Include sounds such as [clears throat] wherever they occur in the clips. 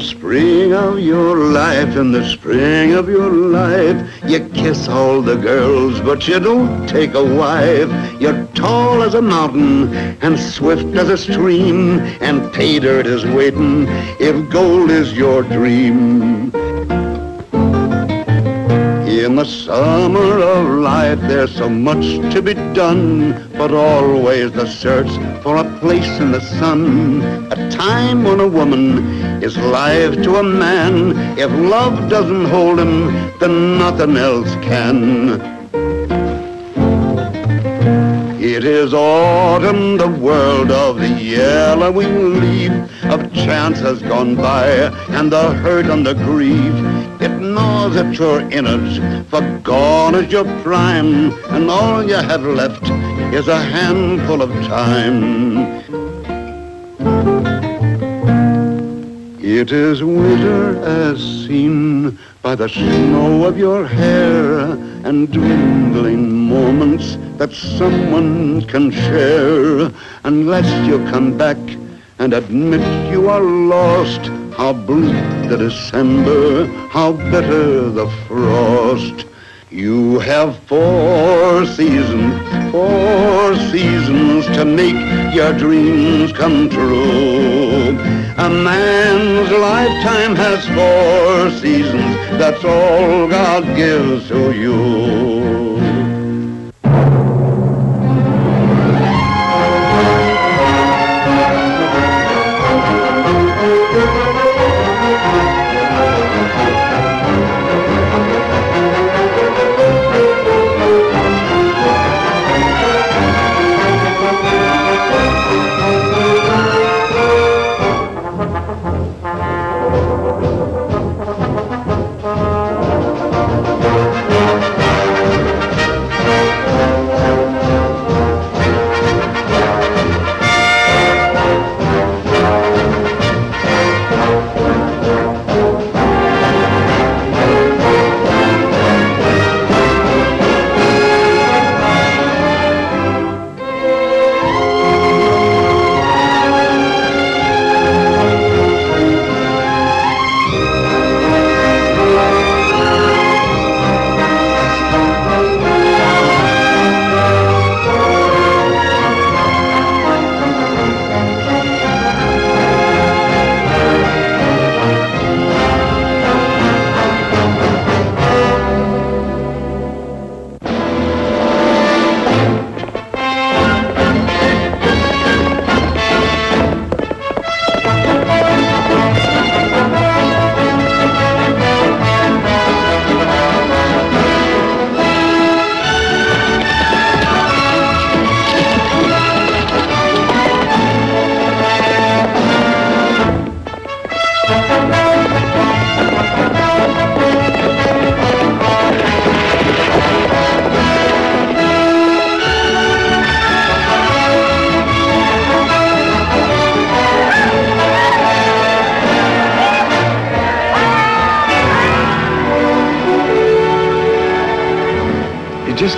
spring of your life, in the spring of your life, you kiss all the girls, but you don't take a wife. You're tall as a mountain and swift as a stream, and pay dirt is waiting if gold is your dream. In the summer of life, there's so much to be done, but always the search for a place in the sun. A time when a woman is life to a man. If love doesn't hold him, then nothing else can. It is autumn, the world of the yellowing leaf, of chance has gone by, and the hurt and the grief. It gnaws at your innards, for gone is your prime, and all you have left is a handful of time. It is winter as seen by the snow of your hair and dwindling moments that someone can share unless you come back and admit you are lost. How bleak the December, how bitter the frost. You have four seasons, four seasons to make your dreams come true. A man's lifetime has four seasons, that's all God gives to you.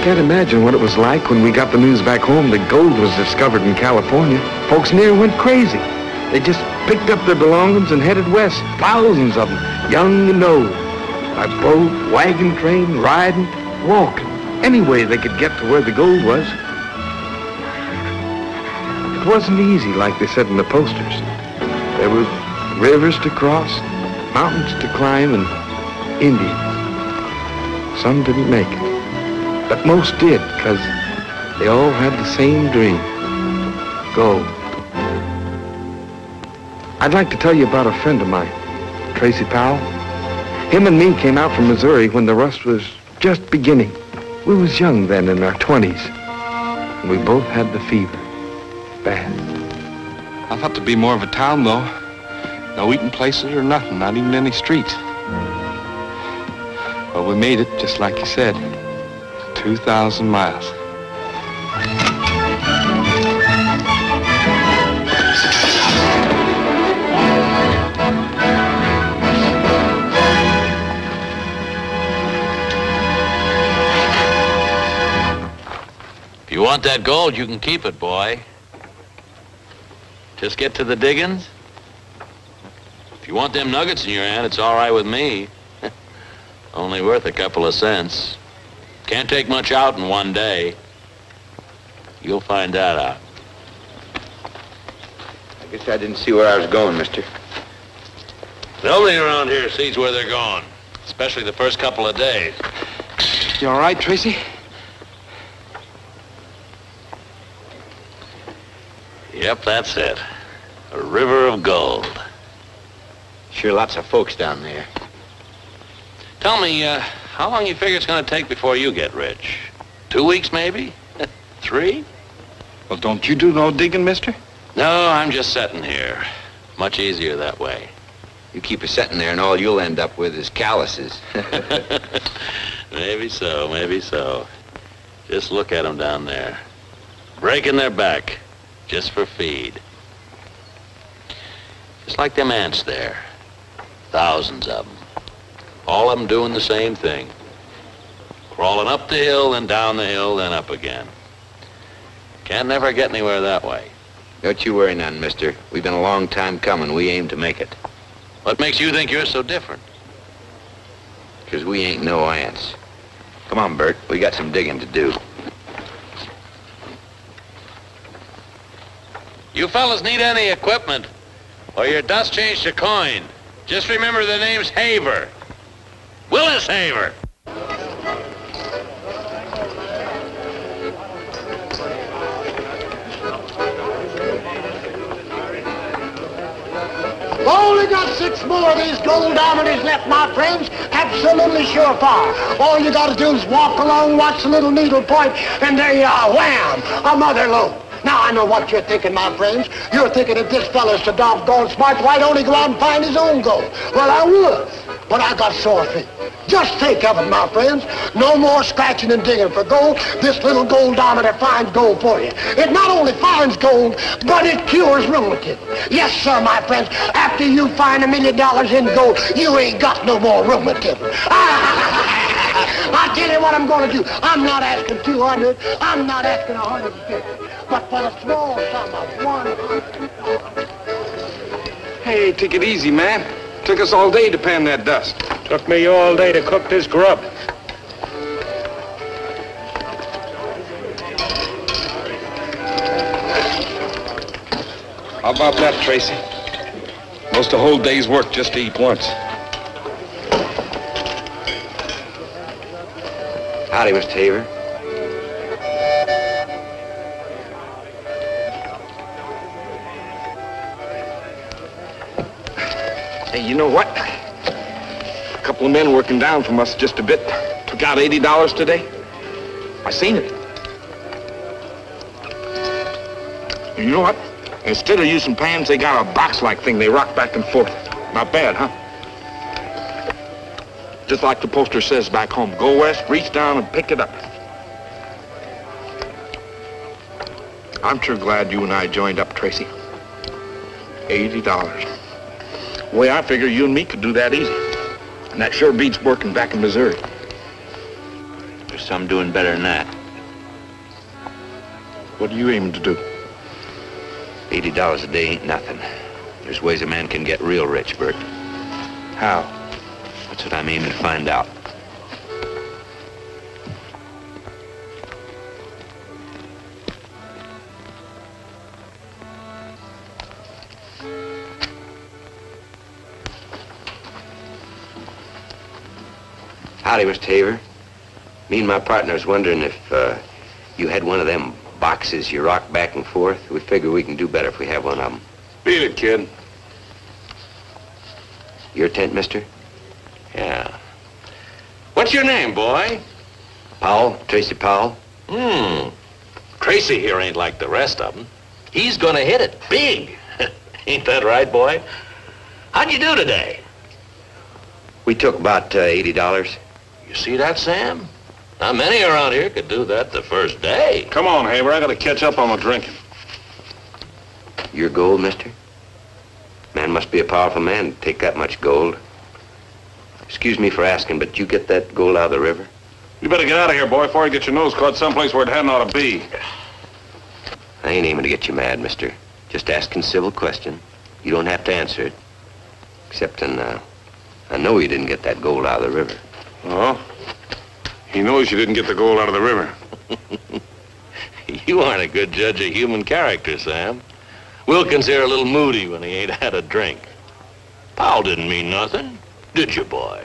Can't imagine what it was like when we got the news back home that gold was discovered in California. Folks near went crazy. They just picked up their belongings and headed west, thousands of them, young and old. By boat, wagon train, riding, walking, any way they could get to where the gold was. It wasn't easy like they said in the posters. There were rivers to cross, mountains to climb, and Indians. Some didn't make it. But most did, because they all had the same dream. Gold. I'd like to tell you about a friend of mine, Tracy Powell. Him and me came out from Missouri when the rust was just beginning. We was young then, in our 20s. And we both had the fever. Bad. I thought to be more of a town, though. No eating places or nothing, not even any streets. Well, we made it, just like you said. 2,000 miles. If you want that gold, you can keep it, boy. Just get to the diggings, If you want them nuggets in your hand, it's all right with me. [laughs] Only worth a couple of cents. Can't take much out in one day. You'll find that out. I guess I didn't see where I was going, mister. Nobody around here sees where they're going, especially the first couple of days. You all right, Tracy? Yep, that's it. A river of gold. Sure lots of folks down there. Tell me, uh, how long you figure it's going to take before you get rich? Two weeks, maybe? [laughs] Three? Well, don't you do no digging, mister? No, I'm just sitting here. Much easier that way. You keep a sitting there and all you'll end up with is calluses. [laughs] [laughs] maybe so, maybe so. Just look at them down there. Breaking their back, just for feed. Just like them ants there. Thousands of them. All of them doing the same thing. Crawling up the hill, then down the hill, then up again. Can't never get anywhere that way. Don't you worry none, mister. We've been a long time coming. We aim to make it. What makes you think you're so different? Because we ain't no ants. Come on, Bert. We got some digging to do. You fellas need any equipment, or your dust changed to coin. Just remember the name's Haver. Willis Haver. Only got six more of these gold diamonds left, my friends. Absolutely surefire. All you got to do is walk along, watch the little needle point, and there you are, wham, a mother lode. Now, I know what you're thinking, my friends. You're thinking if this fella's so doggone smart, why don't he go out and find his own gold? Well, I would, but I got sore feet. Just think of it, my friends. No more scratching and digging for gold. This little gold goldometer finds gold for you. It not only finds gold, but it cures rheumatism. Yes, sir, my friends. After you find a million dollars in gold, you ain't got no more rheumatism. [laughs] I tell you what I'm going to do. I'm not asking 200. I'm not asking 150. But for the small sum of 100. Hey, take it easy, man. Took us all day to pan that dust. Took me all day to cook this grub. How about that, Tracy? Most a whole day's work just to eat once. Howdy, Mr. Haver. Hey, you know what? Couple of men working down from us just a bit took out $80 today. I seen it. You know what? Instead of using pans, they got a box-like thing they rock back and forth. Not bad, huh? Just like the poster says back home, go west, reach down and pick it up. I'm sure glad you and I joined up, Tracy. $80. The way I figure you and me could do that easy. And that sure beats working back in Missouri. There's some doing better than that. What are you aiming to do? $80 a day ain't nothing. There's ways a man can get real rich, Bert. How? That's what I'm aiming to find out. Howdy, Mr. Haver. Me and my partner's wondering if uh, you had one of them boxes you rock back and forth. We figure we can do better if we have one of them. Beat it, kid. Your tent, mister? Yeah. What's your name, boy? Powell? Tracy Powell? Hmm. Tracy here ain't like the rest of them. He's gonna hit it big. [laughs] ain't that right, boy? How'd you do today? We took about uh, $80. You see that, Sam? Not many around here could do that the first day. Come on, Haver. I gotta catch up on my drinking. Your gold, mister? Man must be a powerful man to take that much gold. Excuse me for asking, but you get that gold out of the river? You better get out of here, boy, before I get your nose caught someplace where it hadn't ought to be. I ain't aiming to get you mad, mister. Just asking civil question. You don't have to answer it. Except in, uh, I know you didn't get that gold out of the river. Oh? He knows you didn't get the gold out of the river. [laughs] You aren't a good judge of human character, Sam. Wilkins here a little moody when he ain't had a drink. Powell didn't mean nothing, did you, boy?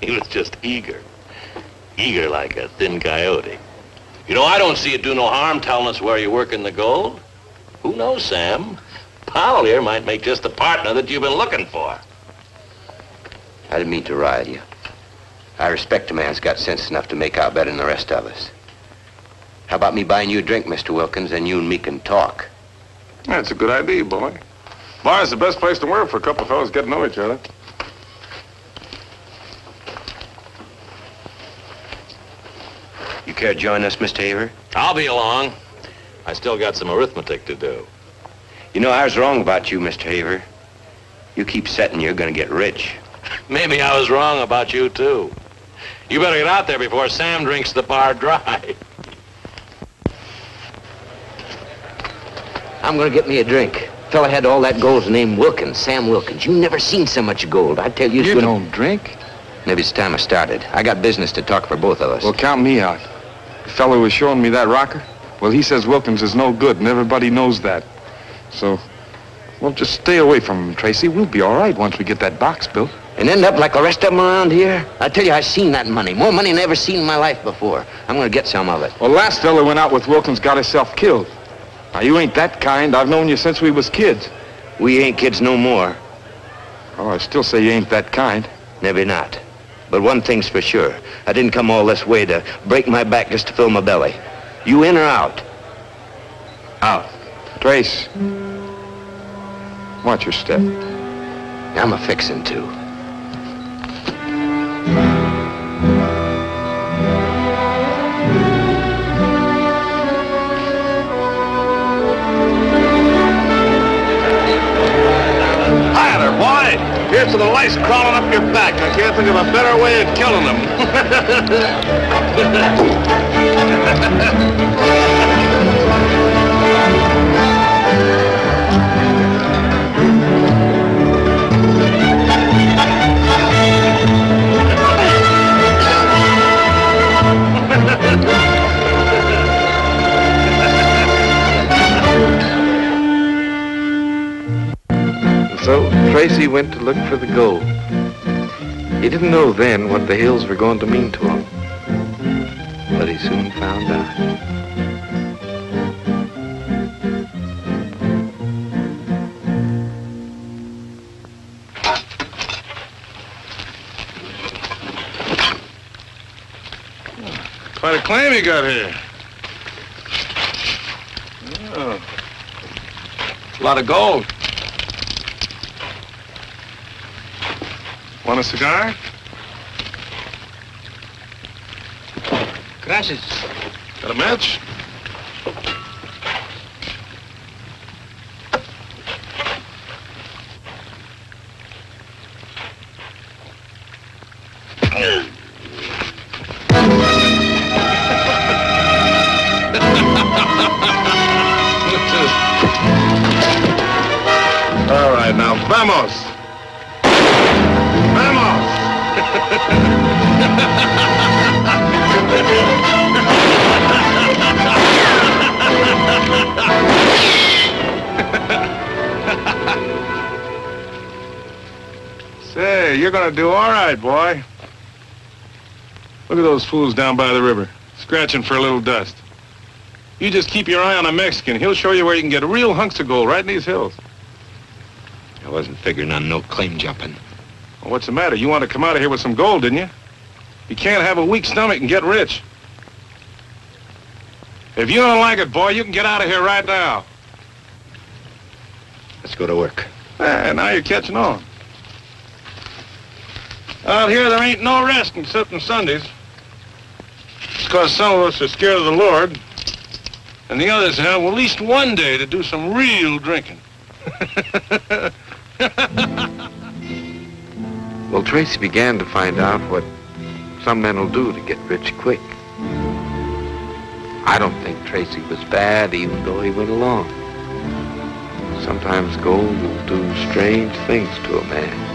He was just eager. Eager like a thin coyote. You know, I don't see it do no harm telling us where you're working the gold. Who knows, Sam? Powell here might make just the partner that you've been looking for. I didn't mean to rile you. I respect a man who's got sense enough to make out better than the rest of us. How about me buying you a drink, Mr. Wilkins, and you and me can talk? That's a good idea, boy. Bar's the best place to work for a couple of fellows get to know each other. You care to join us, Mr. Haver? I'll be along. I still got some arithmetic to do. You know, I was wrong about you, Mr. Haver. You keep setting you're gonna get rich. [laughs] Maybe I was wrong about you, too. You better get out there before Sam drinks the bar dry. I'm gonna get me a drink. Fella had all that gold's named Wilkins, Sam Wilkins. You never seen so much gold. I tell you, it's You gonna... don't drink? Maybe it's time I started. I got business to talk for both of us. Well, count me out. The fellow was showing me that rocker. Well, he says Wilkins is no good, and everybody knows that. So, well, just stay away from him, Tracy. We'll be all right once we get that box built. And end up like the rest of them around here? I tell you, I seen that money. More money than I ever seen in my life before. I'm gonna get some of it. Well, last fella went out with Wilkins got himself killed. Now, you ain't that kind. I've known you since we was kids. We ain't kids no more. Oh, I still say you ain't that kind. Maybe not. But one thing's for sure. I didn't come all this way to break my back just to fill my belly. You in or out? Out. Trace, watch your step. I'm a fixin' to. Here's to the lice crawling up your back. I can't think of a better way of killing them. [laughs] [laughs] Tracy went to look for the gold. He didn't know then what the hills were going to mean to him. But he soon found out. Quite a claim you got here. Oh. A lot of gold. Want a cigar? Gracias. Got a match? [laughs] All right, now, vamos! Say, you're gonna do all right, boy. Look at those fools down by the river, scratching for a little dust. You just keep your eye on a Mexican. He'll show you where you can get real hunks of gold right in these hills. I wasn't figuring on no claim jumping. Well, what's the matter? You want to come out of here with some gold, didn't you? You can't have a weak stomach and get rich. If you don't like it, boy, you can get out of here right now. Let's go to work. Eh, now you're catching on. Out here, there ain't no rest except on Sundays. It's because some of us are scared of the Lord, and the others have at least one day to do some real drinking. [laughs] Well, Tracy began to find out what some men will do to get rich quick. I don't think Tracy was bad, even though he went along. Sometimes gold will do strange things to a man.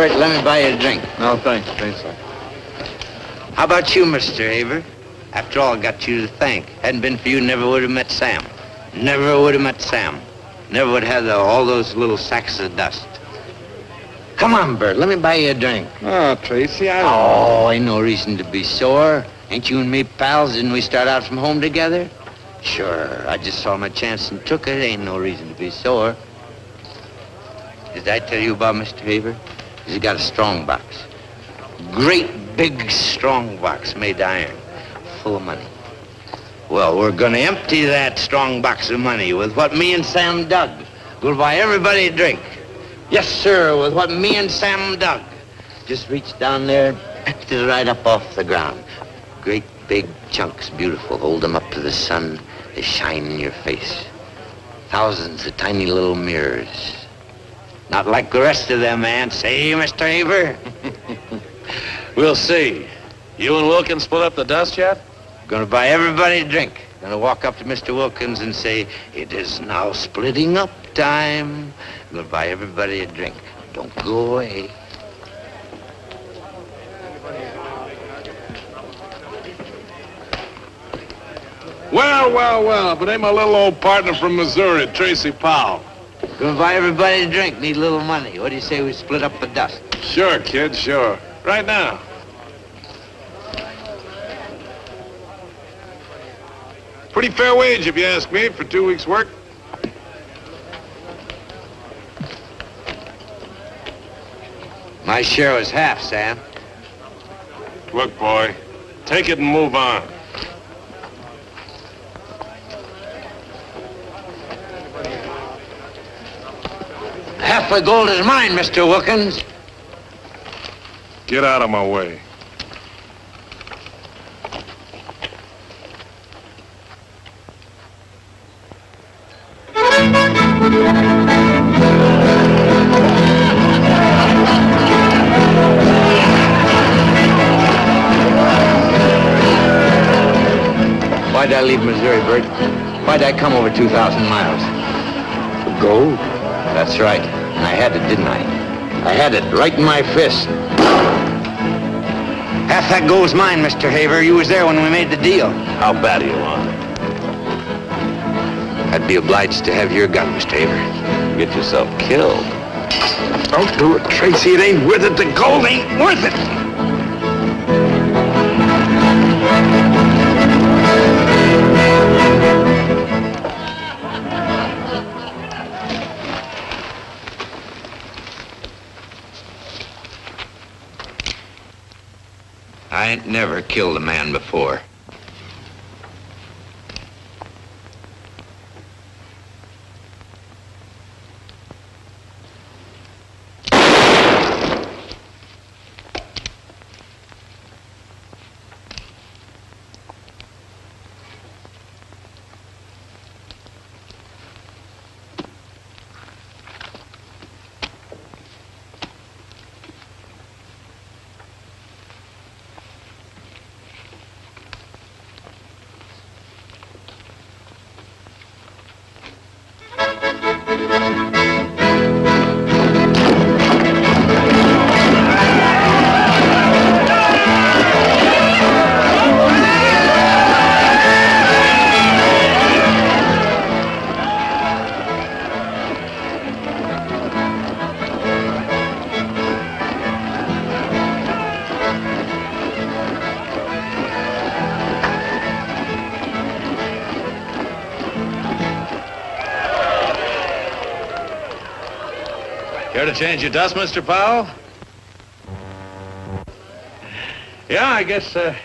Bert. Let me buy you a drink. No, thanks. Thanks, sir. How about you, Mr. Haver? After all, I got you to thank. Hadn't been for you, never would have met Sam. Never would have met Sam. Never would have the, all those little sacks of dust. Come on, Bert. Let me buy you a drink. Oh, Tracy, I don't Oh, ain't no reason to be sore. Ain't you and me pals? Didn't we start out from home together? Sure. I just saw my chance and took it. Ain't no reason to be sore. Did I tell you about Mr. Haver? He's got a strong box. Great big strong box made iron, full of money. Well, we're gonna empty that strong box of money with what me and Sam dug. We'll buy everybody a drink. Yes, sir, with what me and Sam dug. Just reach down there, picked it right up off the ground. Great big chunks, beautiful. Hold them up to the sun. They shine in your face. Thousands of tiny little mirrors. Not like the rest of them, man. Say, Mr. Haver? We'll see. You and Wilkins split up the dust yet? Gonna buy everybody a drink. Gonna walk up to Mr. Wilkins and say, it is now splitting up time. Gonna buy everybody a drink. Don't go away. Well, well, well, but ain't my little old partner from Missouri, Tracy Powell. Gonna buy everybody a drink. Need a little money. What do you say we split up the dust? Sure, kid, sure. Right now. Pretty fair wage, if you ask me, for two weeks' work. My share was half, Sam. Look, boy, take it and move on. Half the gold is mine, Mr. Wilkins. Get out of my way. Why'd I leave Missouri, Bert? Why'd I come over 2,000 miles? For gold? That's right. And I had it, didn't I? I had it right in my fist. Half that gold's mine, Mr. Haver. You was there when we made the deal. How bad do you want it? I'd be obliged to have your gun, Mr. Haver. Get yourself killed. Don't do it, Tracy. It ain't worth it. The gold ain't worth it. I ain't never killed a man before. Change your dust, Mr. Powell? Yeah, I guess uh,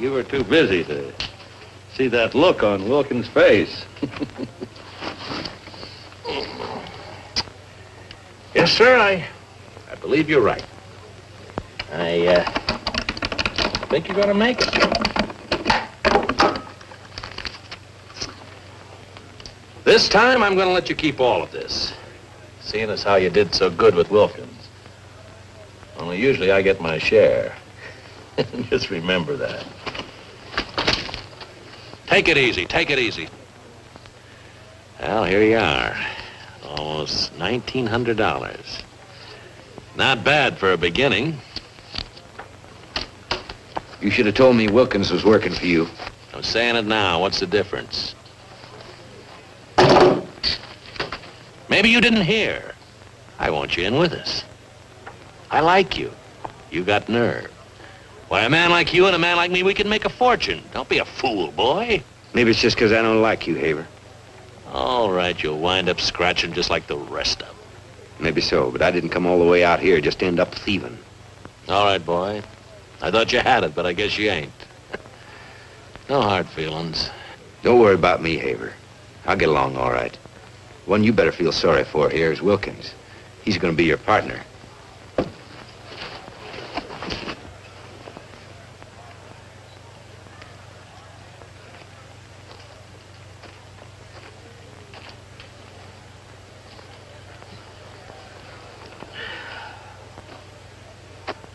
you were too busy to see that look on Wilkins' face. [laughs] yes, sir, I, I believe you're right. I uh, think you're going to make it. This time, I'm going to let you keep all of this, seeing as how you did so good with Wilkins. Only usually I get my share. [laughs] Just remember that. Take it easy, take it easy. Well, here you are. Almost $1,900. Not bad for a beginning. You should have told me Wilkins was working for you. I'm saying it now. What's the difference? Maybe you didn't hear. I want you in with us. I like you. You got nerve. Why, a man like you and a man like me, we can make a fortune. Don't be a fool, boy. Maybe it's just because I don't like you, Haver. All right, you'll wind up scratching just like the rest of them. Maybe so, but I didn't come all the way out here just to end up thieving. All right, boy. I thought you had it, but I guess you ain't. [laughs] no hard feelings. Don't worry about me, Haver. I'll get along all right. One you better feel sorry for here is Wilkins. He's going to be your partner.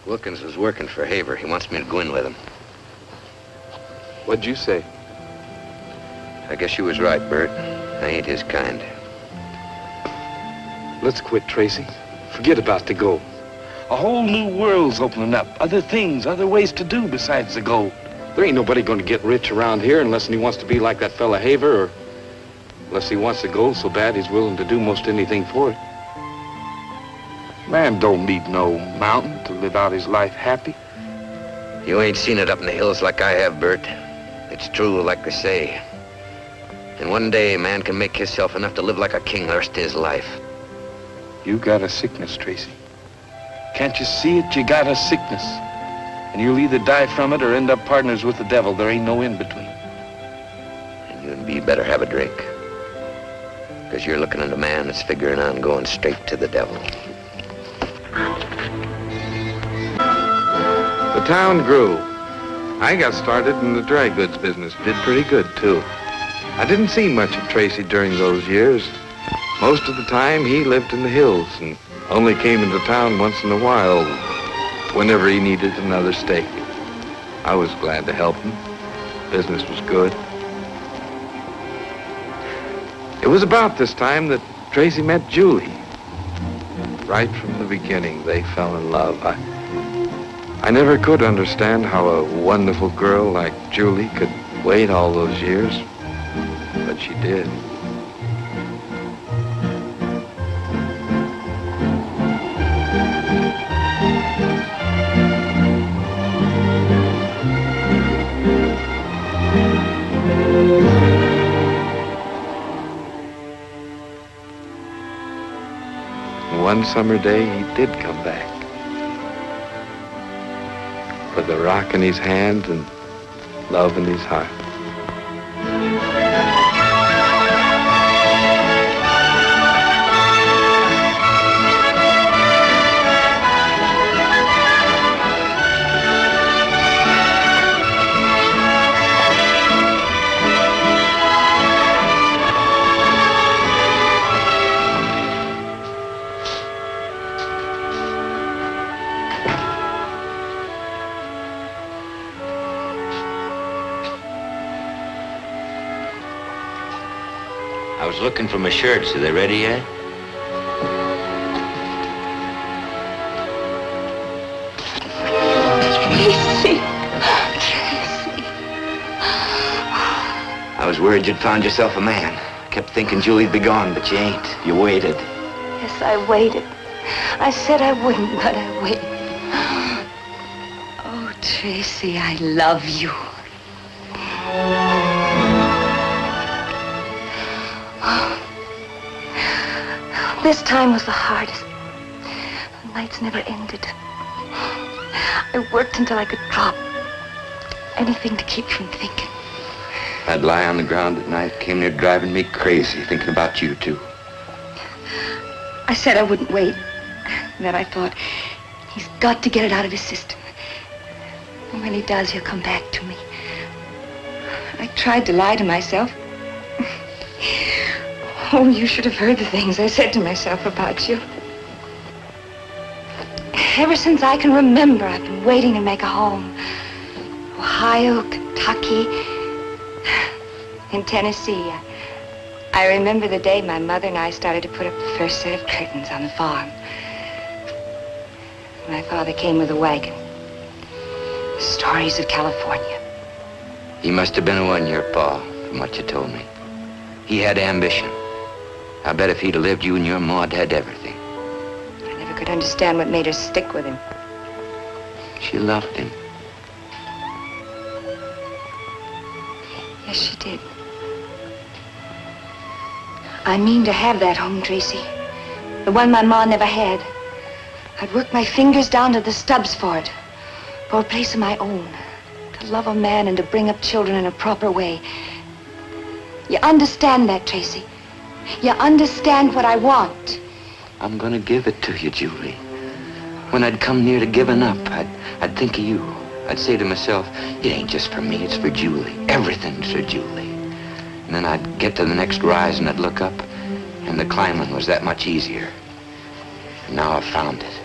Wilkins was working for Haver. He wants me to go in with him. What'd you say? I guess you was right, Bert. I ain't his kind. Let's quit, Tracy. Forget about the gold. A whole new world's opening up. Other things, other ways to do besides the gold. There ain't nobody going to get rich around here unless he wants to be like that fella Haver or unless he wants the gold so bad he's willing to do most anything for it. Man don't need no mountain to live out his life happy. You ain't seen it up in the hills like I have, Bert. It's true, like they say. And one day, a man can make himself enough to live like a king the rest of his life. You got a sickness, Tracy. Can't you see it? You got a sickness. And you'll either die from it or end up partners with the devil. There ain't no in-between. And you and me better have a drink. Because you're looking at a man that's figuring on going straight to the devil. The town grew. I got started in the dry goods business. Did pretty good, too. I didn't see much of Tracy during those years. Most of the time, he lived in the hills and only came into town once in a while whenever he needed another stake. I was glad to help him. Business was good. It was about this time that Tracy met Julie. Right from the beginning, they fell in love. I, I never could understand how a wonderful girl like Julie could wait all those years, but she did. One summer day, he did come back. With a rock in his hand and love in his heart. Looking for my shirts. Are they ready yet? Tracy. [laughs] I was worried you'd found yourself a man. Kept thinking Julie'd be gone, but you ain't. You waited. Yes, I waited. I said I wouldn't, but I waited. Oh, Tracy, I love you. This time was the hardest. The nights never ended. I worked until I could drop. Anything to keep from thinking. I'd lie on the ground at night, came near driving me crazy, thinking about you, too. I said I wouldn't wait. And then I thought, he's got to get it out of his system. And when he does, he'll come back to me. I tried to lie to myself. Oh, you should have heard the things I said to myself about you. Ever since I can remember, I've been waiting to make a home. Ohio, Kentucky, in Tennessee. I remember the day my mother and I started to put up the first set of curtains on the farm. My father came with a wagon. Stories of California. He must have been a one-year pa, from what you told me. He had ambition. I bet if he'd lived, you and your ma'd had everything. I never could understand what made her stick with him. She loved him. Yes, she did. I mean to have that home, Tracy. The one my ma never had. I'd work my fingers down to the stubs for it. For a place of my own. To love a man and to bring up children in a proper way. You understand that, Tracy? You understand what I want? I'm gonna give it to you, Julie. When I'd come near to giving up, I'd, I'd think of you. I'd say to myself, it ain't just for me, it's for Julie. Everything's for Julie. And then I'd get to the next rise and I'd look up, and the climbing was that much easier. And now I've found it.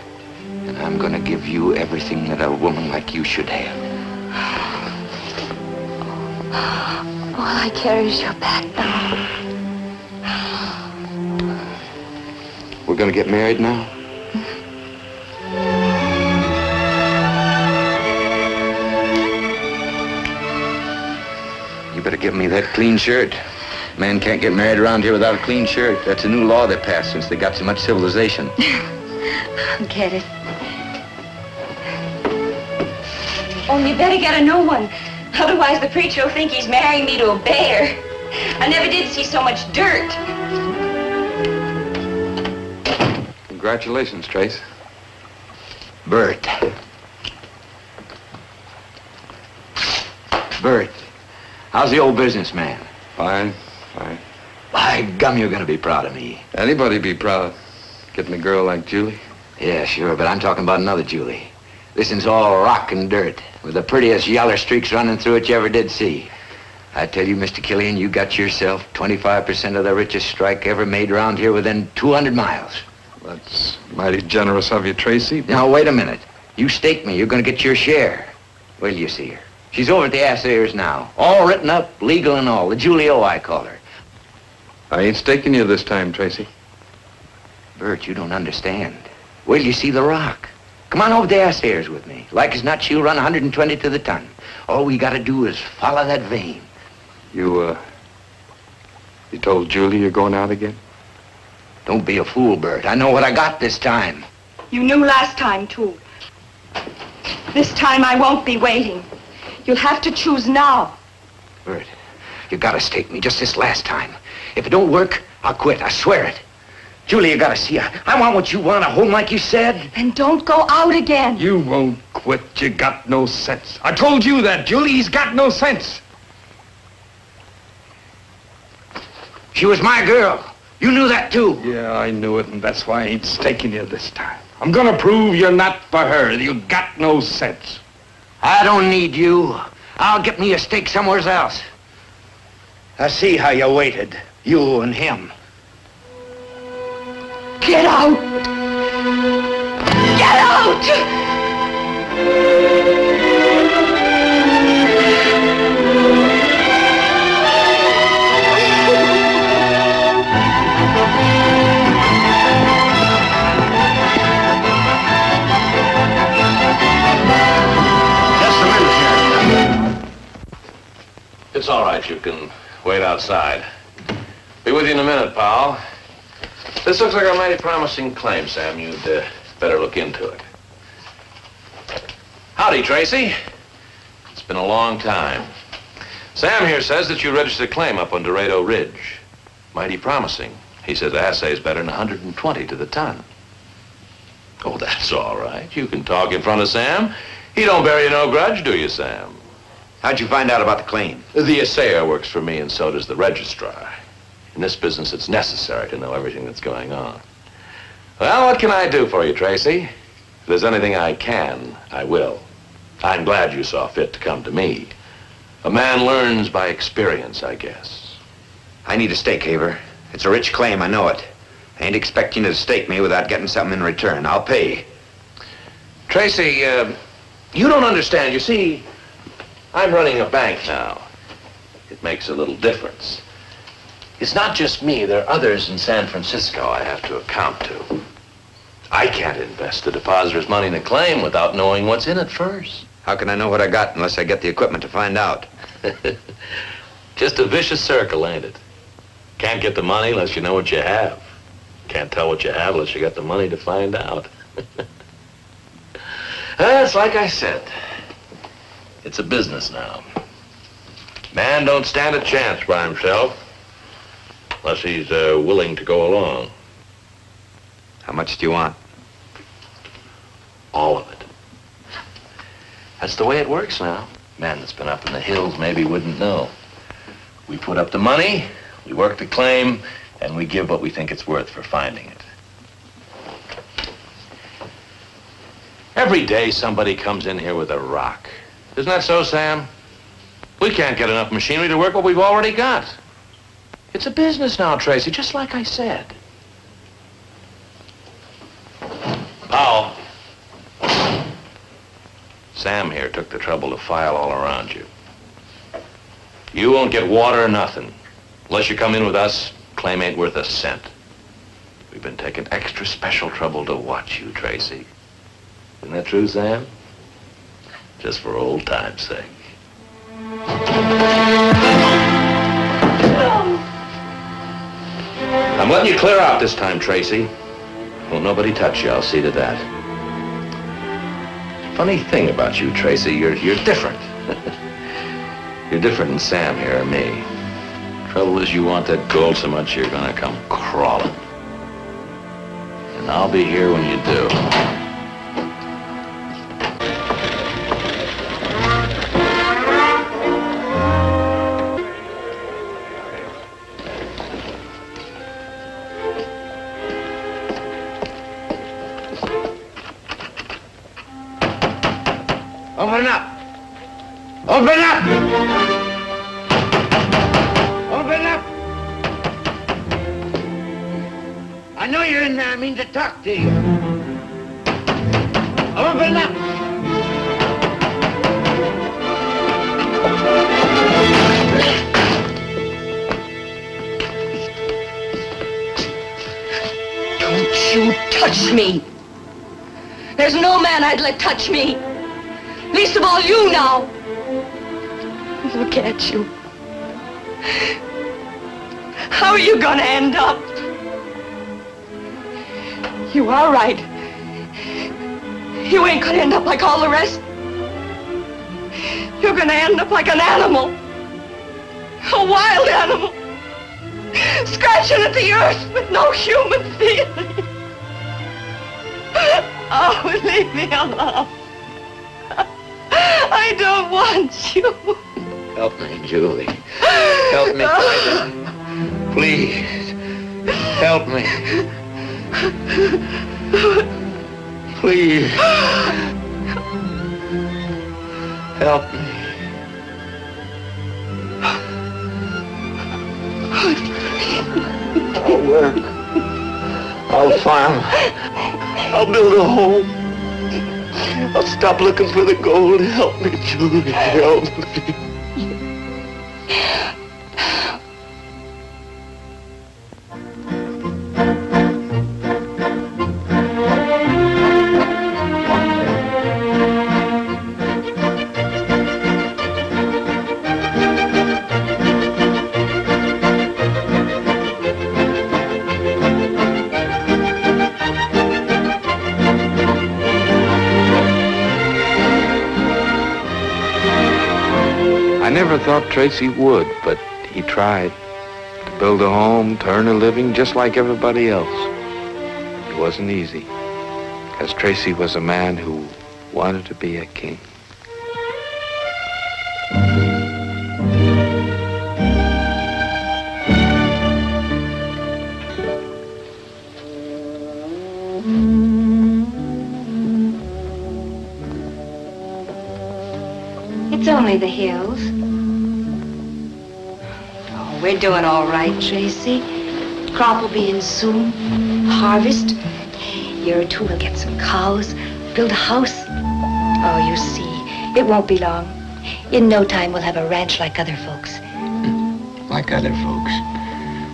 And I'm gonna give you everything that a woman like you should have. All I care is your back now. [sighs] We're gonna get married now? You better give me that clean shirt. Man can't get married around here without a clean shirt. That's a new law they passed since they got so much civilization. [laughs] I'll get it. Only you better get a new one. Otherwise, the preacher will think he's marrying me to a bear. I never did see so much dirt. Congratulations, Trace. Bert. Bert, how's the old businessman? Fine, fine. By gum, you're gonna be proud of me. Anybody be proud. Getting a girl like Julie. Yeah, sure, but I'm talking about another Julie. This one's all rock and dirt, with the prettiest yaller streaks running through it you ever did see. I tell you, Mr. Killian, you got yourself 25% of the richest strike ever made around here within 200 miles. That's mighty generous of you, Tracy. Now, wait a minute. You stake me, you're gonna get your share. Till you see her. She's over at the Assayers now. All written up, legal and all. The Julio, I call her. I ain't staking you this time, Tracy. Bert, you don't understand. Till you see the rock. Come on over to the Assayers with me. Like as not, she'll run 120 to the ton. All we gotta do is follow that vein. You, uh... You told Julie you're going out again? Don't be a fool, Bert. I know what I got this time. You knew last time, too. This time I won't be waiting. You'll have to choose now. Bert, you gotta stake me just this last time. If it don't work, I'll quit. I swear it. Julie, you gotta see. I, I want what you want, a home like you said. Then don't go out again. You won't quit. You got no sense. I told you that, Julie. He's got no sense. She was my girl. You knew that, too. Yeah, I knew it, and that's why I ain't staking you this time. I'm gonna prove you're not for her. You got no sense. I don't need you. I'll get me a stake somewhere else. I see how you waited, you and him. Get out! Get out! It's all right. You can wait outside. Be with you in a minute, pal. This looks like a mighty promising claim, Sam. You'd uh, better look into it. Howdy, Tracy. It's been a long time. Sam here says that you registered a claim up on Dorado Ridge. Mighty promising. He says the assay's better than 120 to the ton. Oh, [laughs] that's all right. You can talk in front of Sam. He don't bear you no grudge, do you, Sam? How'd you find out about the claim? The assayer works for me, and so does the registrar. In this business, it's necessary to know everything that's going on. Well, what can I do for you, Tracy? If there's anything I can, I will. I'm glad you saw fit to come to me. A man learns by experience, I guess. I need a stake, Haver. It's a rich claim, I know it. I ain't expecting you to stake me without getting something in return. I'll pay. Tracy, uh, you don't understand. You see, I'm running a bank now. It makes a little difference. It's not just me. There are others in San Francisco I have to account to. I can't invest the depositor's money in a claim without knowing what's in it first. How can I know what I got unless I get the equipment to find out? [laughs] Just a vicious circle, ain't it? Can't get the money unless you know what you have. Can't tell what you have unless you got the money to find out. [laughs] Ah, That's like I said. It's a business now. Man don't stand a chance by himself unless he's uh, willing to go along. How much do you want? All of it. That's the way it works now. Man that's been up in the hills maybe wouldn't know. We put up the money, we work the claim, and we give what we think it's worth for finding it. Every day somebody comes in here with a rock. Isn't that so, Sam? We can't get enough machinery to work what we've already got. It's a business now, Tracy, just like I said. Powell. Sam here took the trouble to file all around you. You won't get water or nothing. Unless you come in with us, claim ain't worth a cent. We've been taking extra special trouble to watch you, Tracy. Isn't that true, Sam? Just for old time's sake. I'm letting you clear out this time, Tracy. Won't nobody touch you, I'll see to that. Funny thing about you, Tracy, you're, you're different. [laughs] you're different than Sam here or me. Trouble is you want that gold so much you're gonna come crawling. And I'll be here when you do. Talk to you. Open up! Don't you touch me. There's no man I'd let touch me. Least of all you now. Look at you. How are you gonna end up? You are right. You ain't gonna end up like all the rest. You're gonna end up like an animal. A wild animal. Scratching at the earth with no human feeling. Oh, leave me alone. I don't want you. Help me, Julie. Help me, Please. Help me. Please. Help me. I'll work. I'll farm. I'll build a home. I'll stop looking for the gold. Help me, Julie. Help me. Tracy would, but he tried to build a home, to earn a living just like everybody else. It wasn't easy, because Tracy was a man who wanted to be a king. It's only the hills. We're doing all right, Tracy. Crop will be in soon. Harvest. Year or two, we'll get some cows, build a house. Oh, you see, it won't be long. In no time, we'll have a ranch like other folks. [clears throat] Like other folks.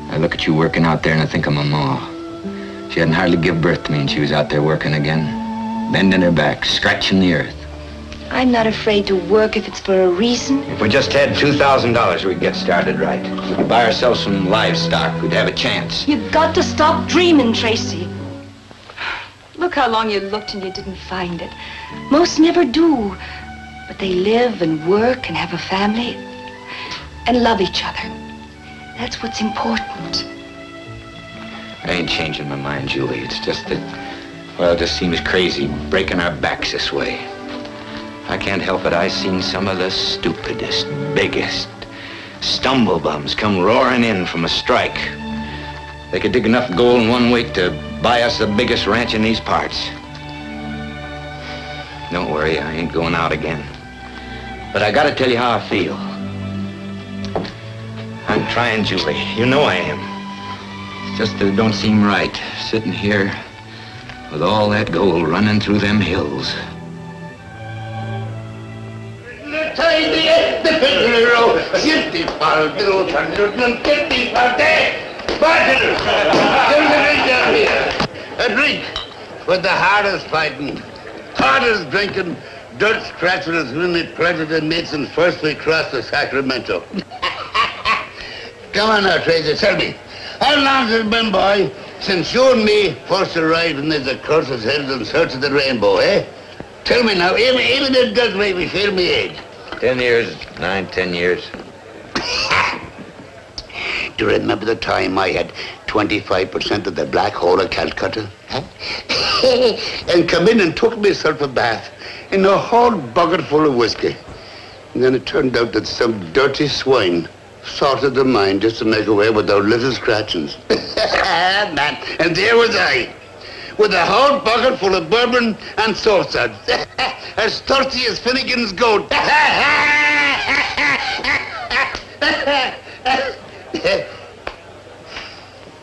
I look at you working out there and I think of my ma. She She hadn't hardly give birth to me and she was out there working again. Bending her back, scratching the earth. I'm not afraid to work if it's for a reason. If we just had $2,000, we'd get started right. We could buy ourselves some livestock. We'd have a chance. You've got to stop dreaming, Tracy. [sighs] Look how long you looked and you didn't find it. Most never do. But they live and work and have a family and love each other. That's what's important. I ain't changing my mind, Julie. It's just that, well, it just seems crazy breaking our backs this way. I can't help it. I seen some of the stupidest, biggest stumblebums come roaring in from a strike. They could dig enough gold in one week to buy us the biggest ranch in these parts. Don't worry, I ain't going out again. But I gotta tell you how I feel. I'm trying, Julie. You know I am. It's just that it don't seem right, sitting here with all that gold running through them hills. A drink with the hardest fighting, hardest drinking, dirt many President Nixon first we crossed the Sacramento. Come on now, Tracy, tell me. How long has it been, boy, since you and me first arrived in these accursed hills in search of the rainbow, eh? Tell me now, even, even it does make me feel me age. Ten years, nine, ten years. Do you remember the time I had 25% of the black hole of Calcutta? [laughs] And come in and took myself a bath in a whole bucket full of whiskey. And then it turned out that some dirty swine sorted the mine just to make away with our little scratchings. [laughs] And there was I, with a whole bucket full of bourbon and salt suds, [laughs] as thirsty as Finnegan's goat. [laughs]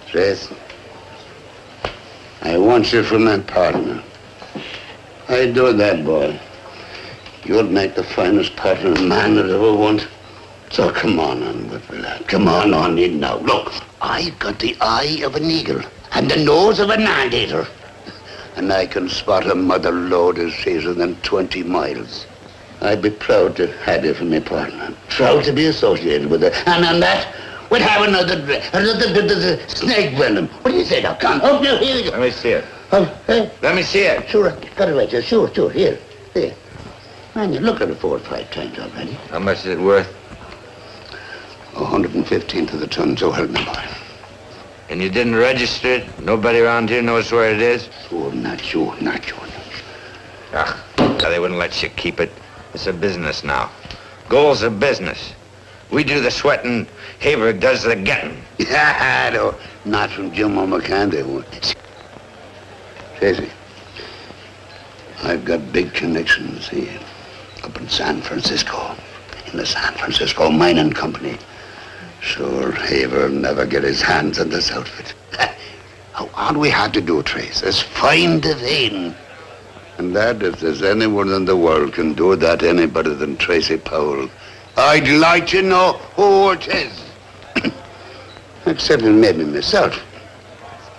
Trace, I want you for my partner. I do that, boy. You'll make the finest partner a man has ever wanted. So come on on with me, lad. Come on on in now. Look, I've got the eye of an eagle and the nose of an anteater. And I can spot a mother lode as season than 20 miles. I'd be proud to have you for my partner. Proud to be associated with it. And on that, we'd have another, another bit of the snake venom. What do you say now? Come, up here, here you go. Let me see it. Oh, eh? Let me see it. Sure, got it right here. Sure, sure, here, here. Man, you look at it four or five times already. How much is it worth? 115 to the ton, so help me, boy. And you didn't register it? Nobody around here knows where it is? Sure, not you, not you. Ugh, so they wouldn't let you keep it. It's a business now. Gold's a business. We do the sweating, Haver does the getting. [laughs] Yeah, no, not from Jim won't. Tracy, I've got big connections here up in San Francisco, in the San Francisco Mining Company. Sure, Haver will never get his hands on this outfit. [laughs] How all we had to do, Trace, is find the vein. And that, if there's anyone in the world can do that any better than Tracy Powell, I'd like to know who it is. [coughs] Except maybe myself.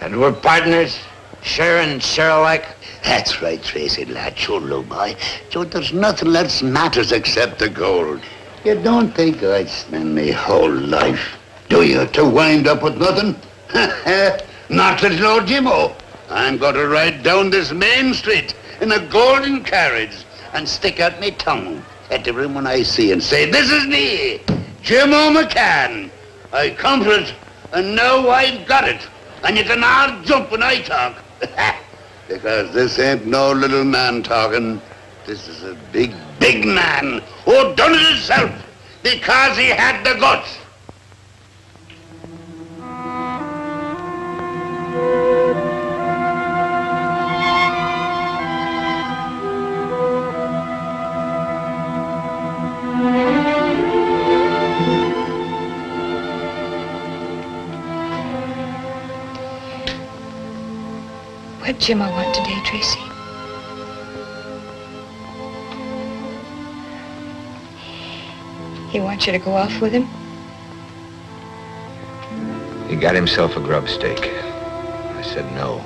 And we're partners? Sharing, share alike? That's right, Tracy, lad. Sure, low boy. So there's nothing else matters except the gold. You don't think I'd spend my whole life, do you, to wind up with nothing? [laughs] Not little old Jimmo. I'm going to ride down this main street in a golden carriage and stick out my tongue at everyone I see and say, this is me, Jimmo McCann. I come for it, and now I've got it. And you can all jump when I talk. [laughs] because this ain't no little man talking. This is a big, big man who done it himself because he had the guts. What Jim I want today, Tracy? He wants you to go off with him? He got himself a grub stake. I said no.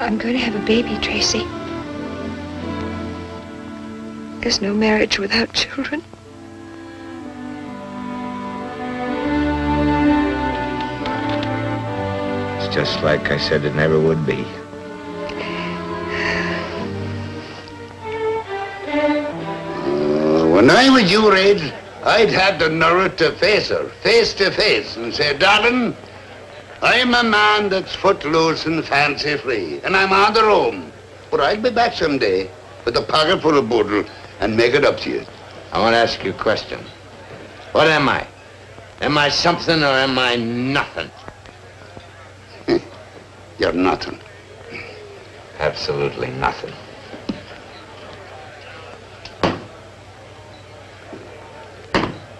I'm going to have a baby, Tracy. There's no marriage without children. Just like I said it never would be. Uh, when I was your age, I'd had the nerve to face her, face to face, and say, darling, I'm a man that's footloose and fancy free, and I'm on the roam. But I'll be back someday with a pocket full of boodle and make it up to you. I want to ask you a question. What am I? Am I something or am I nothing? You're nothing. Absolutely nothing.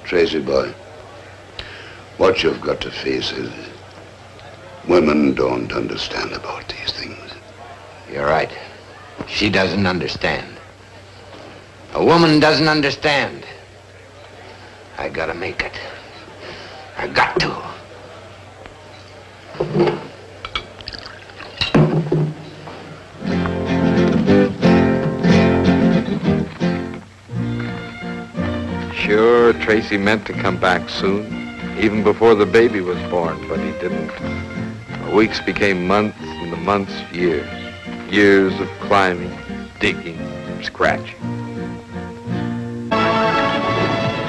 Tracy boy, what you've got to face is women don't understand about these things. You're right. She doesn't understand. A woman doesn't understand. I gotta make it. I got to. Sure, Tracy meant to come back soon, even before the baby was born, but he didn't. The weeks became months, and the months years. Years of climbing, digging, scratching.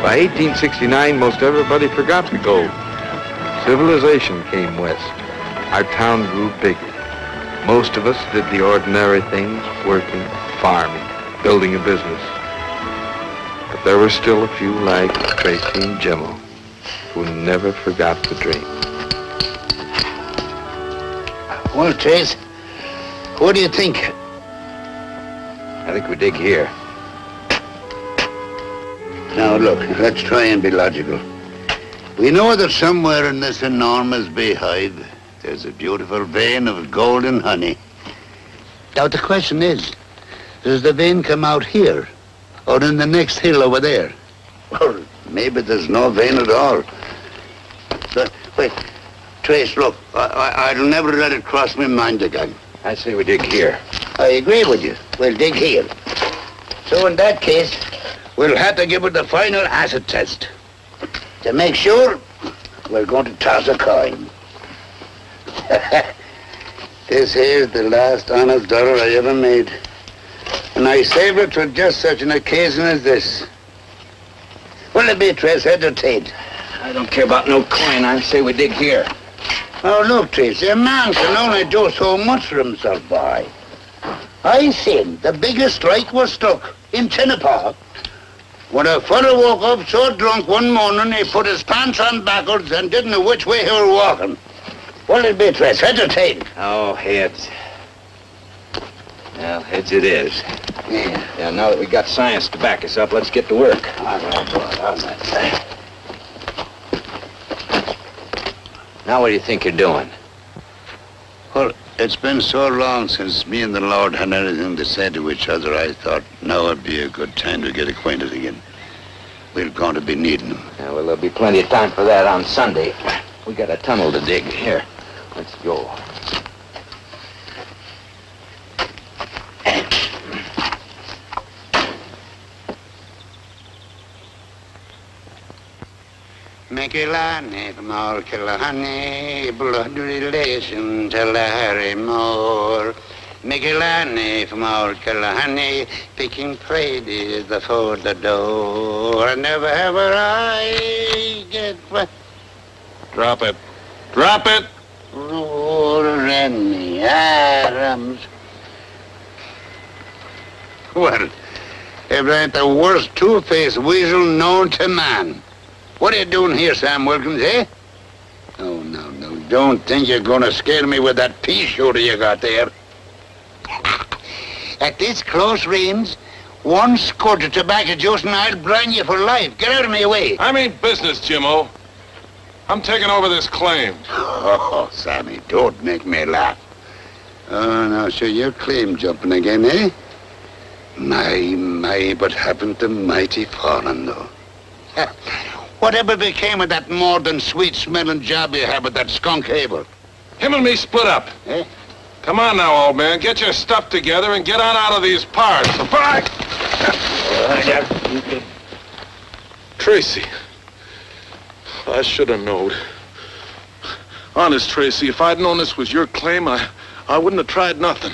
By 1869, most everybody forgot the gold. Civilization came west. Our town grew bigger. Most of us did the ordinary things, working, farming, building a business. But there were still a few like Tracy and Jimmo who never forgot the dream. Well, Trace, what do you think? I think we dig here. Now, look, let's try and be logical. We know that somewhere in this enormous beehive, there's a beautiful vein of golden honey. Now, the question is, does the vein come out here or in the next hill over there? Well, maybe there's no vein at all. But, wait, Trace, look, I, I, I'll never let it cross my mind again. I say we dig here. I agree with you. We'll dig here. So in that case, we'll have to give it the final acid test. To make sure, we're going to toss a coin. [laughs] this here's the last honest dollar I ever made. And I saved it for just such an occasion as this. Will it be, Trace, head or tail? I don't care about no coin. I say we dig here. Oh, look, Tracy, a man can only do so much for himself, boy. I seen the biggest strike was struck in Tinnapaw when a fellow woke up so drunk one morning he put his pants on backwards and didn't know which way he were walking. What'll it be, Trace, head or tail? Oh, heads. Well, heads it is. Yeah. Yeah, now that we got science to back us up, let's get to work. All right, boy, all right. Now what do you think you're doing? Well, it's been so long since me and the Lord had anything to say to each other, I thought now would be a good time to get acquainted again. We're going to be needing them. Yeah, well, there'll be plenty of time for that on Sunday. We got a tunnel to dig. Here, let's go. All Killarney, blood relation to Larry Moore. All Killarney, picking praises before the door. And never ever I get? Drop it. Drop it! And me Adams. Well, if ain't the worst two-faced weasel known to man. What are you doing here, Sam Wilkins, eh? Oh, no, no. Don't think you're going to scare me with that pea shooter you got there. At this close range, one squirt of tobacco juice and I'll blind you for life. Get out of my way. I mean business, Jimmo. I'm taking over this claim. Oh, Sammy, don't make me laugh. Oh, now, so you're claim jumping again, eh? My, my, what happened to mighty fallen, though? Whatever became of that more than sweet-smelling job you had with that skunk Abel? Him and me split up. Eh? Come on now, old man. Get your stuff together and get on out of these parts. Bye. Tracy. I should have known. Honest, Tracy, if I'd known this was your claim, I, I wouldn't have tried nothing.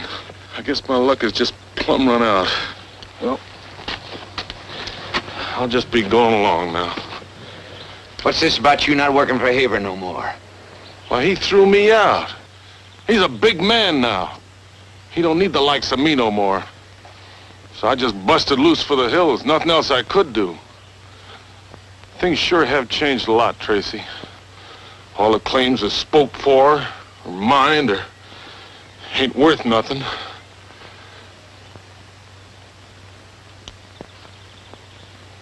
I guess my luck has just plumb run out. Well, I'll just be going along now. What's this about you not working for Haver no more? Why, he threw me out. He's a big man now. He don't need the likes of me no more. So I just busted loose for the hills. Nothing else I could do. Things sure have changed a lot, Tracy. All the claims are spoke for, or mined, or ain't worth nothing.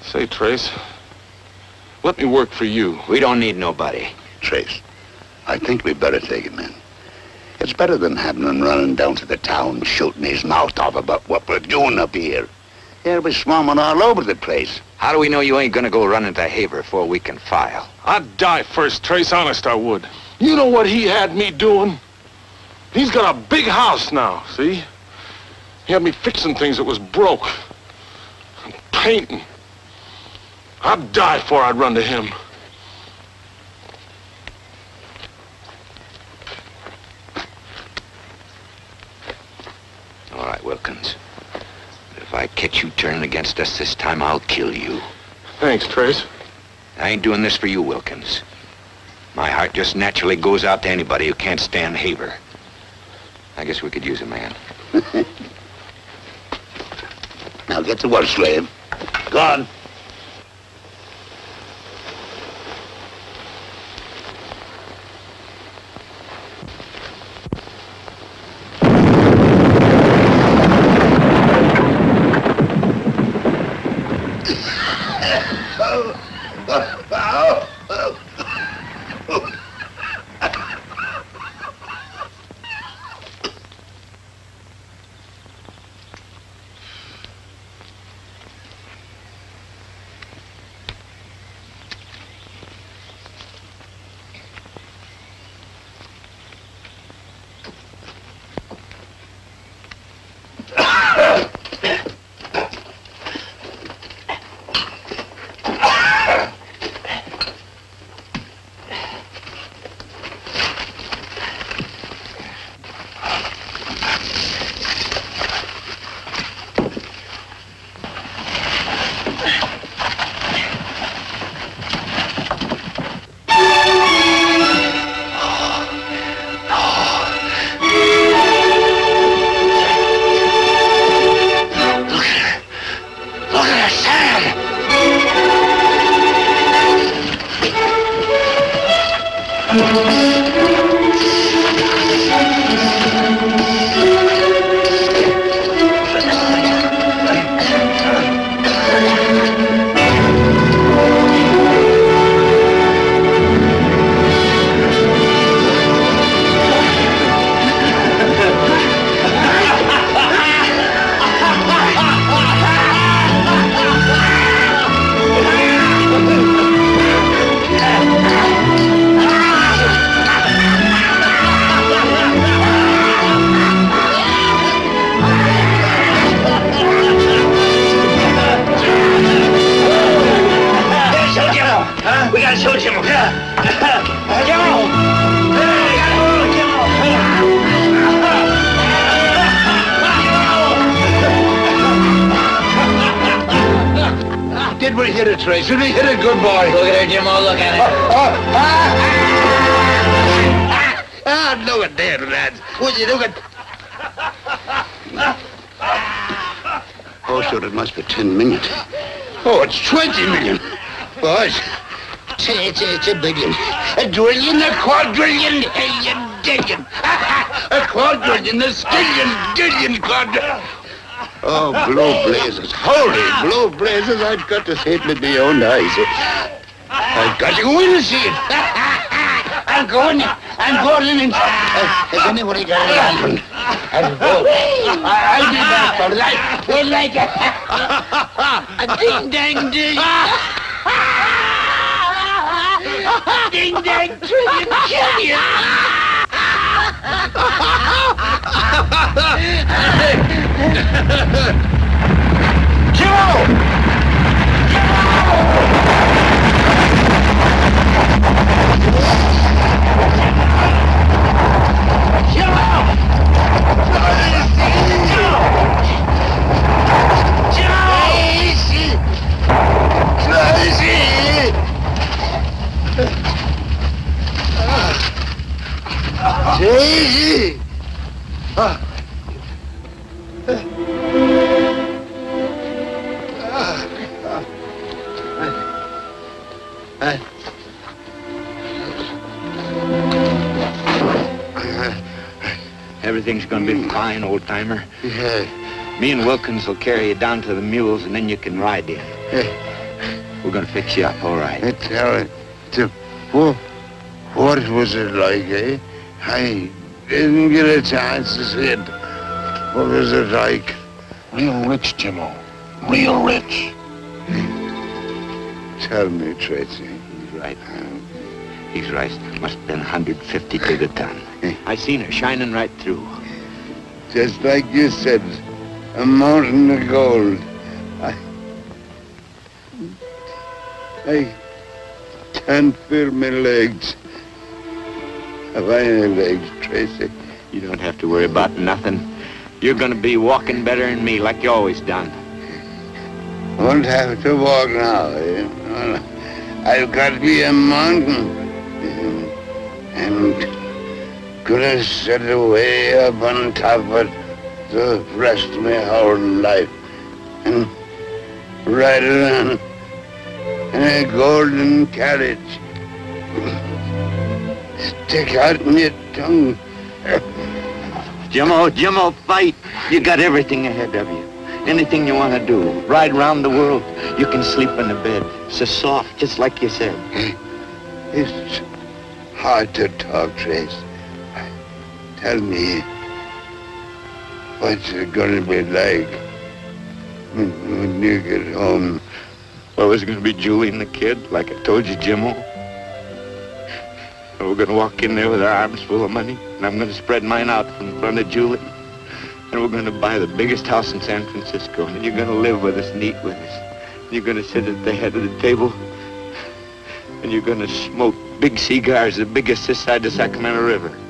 Say, Trace, let me work for you. We don't need nobody. Trace, I think we better take him in. It's better than having him running down to the town shooting his mouth off about what we're doing up here. They'll be swarming all over the place. How do we know you ain't gonna go running to Haver before we can file? I'd die first, Trace. Honest, I would. You know what he had me doing? He's got a big house now, see? He had me fixing things that was broke. And painting. I'd die before I'd run to him. All right, Wilkins. If I catch you turning against us this time, I'll kill you. Thanks, Trace. I ain't doing this for you, Wilkins. My heart just naturally goes out to anybody who can't stand Haver. I guess we could use a man. [laughs] Now get to work, slave. Go on. Blue. I've got to see it with my own eyes. I've got to go in and see it. I'm going. I'm going in. Uh, has anybody got a lantern? I'll go. [laughs] I- I'll be back, all right? We'll like. [laughs] A ding dang ding. ding dang trillion killion. Daisy! Ah. Everything's gonna be fine, old timer. Yeah. Me and Wilkins will carry you down to the mules, and then you can ride in. We're gonna fix you up all right. Hey, tell it. To, what, what was it like, eh? I didn't get a chance to see it. What was it like? Real rich, Jimmo. Real rich. Tell me, Tracy. He's right. He's right. Must have been 150 to the ton. I seen her shining right through. Just like you said, a mountain of gold. I, I can't feel my legs. Have I any legs, Tracy? You don't have to worry about nothing. You're gonna be walking better than me, like you always done. Won't have to walk now. Eh? Well, I've got to be a mountain. And gonna sit way up on top of it the rest of my whole life. And ride around in a golden carriage. Stick out in your tongue. Jimmo, Jimmo, fight. You got everything ahead of you. Anything you want to do. Ride round the world. You can sleep in the bed. So soft, just like you said. It's hard to talk, Trace. Tell me, what's it gonna be like when, you get home? Well, there's going to be Julie and the kid, like I told you, Jimmo. And we're going to walk in there with our arms full of money, and I'm going to spread mine out in front of Julie. And we're going to buy the biggest house in San Francisco, and you're going to live with us and eat with us. You're going to sit at the head of the table, and you're going to smoke big cigars, the biggest this side of the Sacramento River.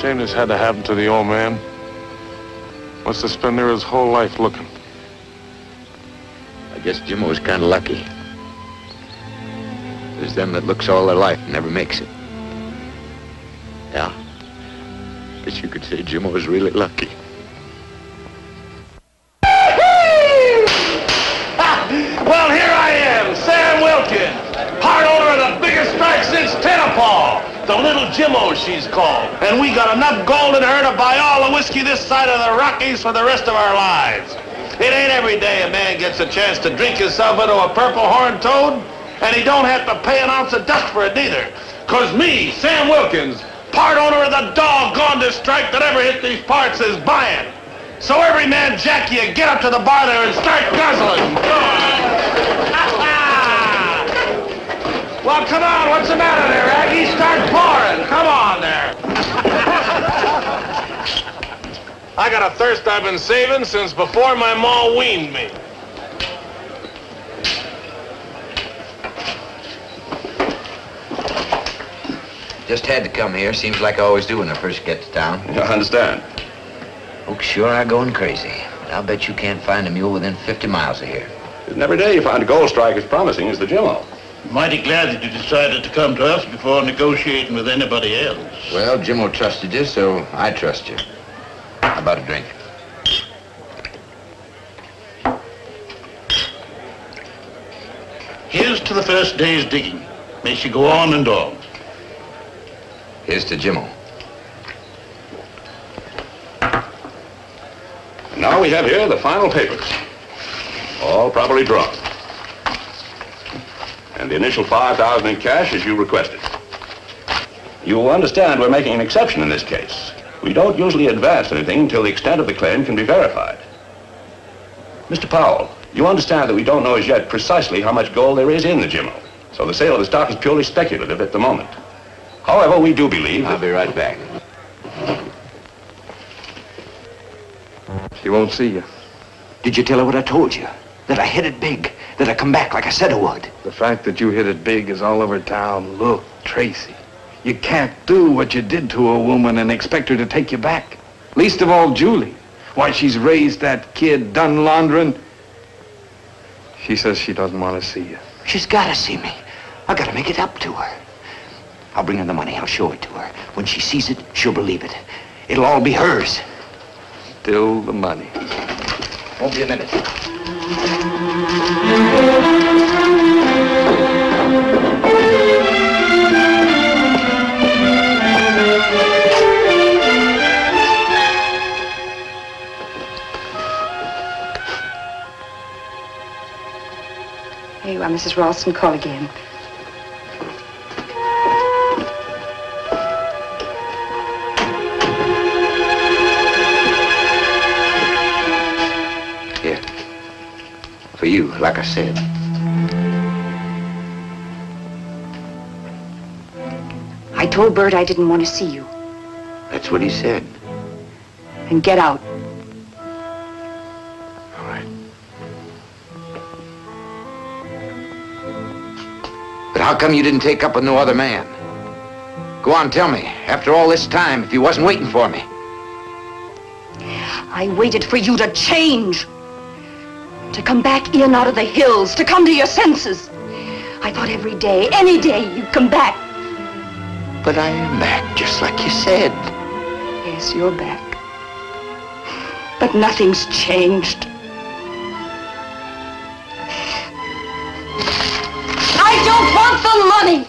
Shame this had to happen to the old man. Must have spent there his whole life looking. I guess Jimmo was kind of lucky. There's them that looks all their life and never makes it. Yeah. Guess you could say Jimmo was really lucky. Jimmo, she's called. And we got enough gold in her to buy all the whiskey this side of the Rockies for the rest of our lives. It ain't every day a man gets a chance to drink himself into a purple horned toad, and he don't have to pay an ounce of dust for it neither. Cause me, Sam Wilkins, part owner of the doggondest strike that ever hit these parts, is buying. So every man jack you, get up to the bar there and start guzzling. Well, come on, what's the matter there, Aggie? Start pouring. Come on there. I got a thirst I've been saving since before my ma weaned me. Just had to come here. Seems like I always do when I first get to town. I understand. Folks sure i're going crazy. But I'll bet you can't find a mule within 50 miles of here. Isn't every day you find a gold strike as promising as the Jimmo? Mighty glad that you decided to come to us before negotiating with anybody else. Well, Jimmo trusted you, so I trust you. How about a drink? Here's to the first day's digging. May she go on and on. Here's to Jimmo. Now we have here the final papers. All properly drawn. And the initial 5000 in cash as you requested. You understand we're making an exception in this case. We don't usually advance anything until the extent of the claim can be verified. Mr. Powell, you understand that we don't know as yet precisely how much gold there is in the Jimmo. So the sale of the stock is purely speculative at the moment. However, we do believe... I'll be right back. She won't see you. Did you tell her what I told you? That I hit it big. That I come back like I said I would. The fact that you hit it big is all over town. Look, Tracy, you can't do what you did to a woman and expect her to take you back. Least of all Julie. Why, she's raised that kid, done laundering. She says she doesn't want to see you. She's got to see me. I got to make it up to her. I'll bring her the money. I'll show it to her. When she sees it, she'll believe it. It'll all be hers. Still the money. Won't be a minute. You are, Mrs. Ralston. Call again. Here. For you, like I said. I told Bert I didn't want to see you. That's what he said. And get out. How come you didn't take up with no other man? Go on, tell me. After all this time, if you wasn't waiting for me. I waited for you to change. To come back in out of the hills, to come to your senses. I thought every day, any day, you'd come back. But I am back, just like you said. Yes, you're back. But nothing's changed. Money.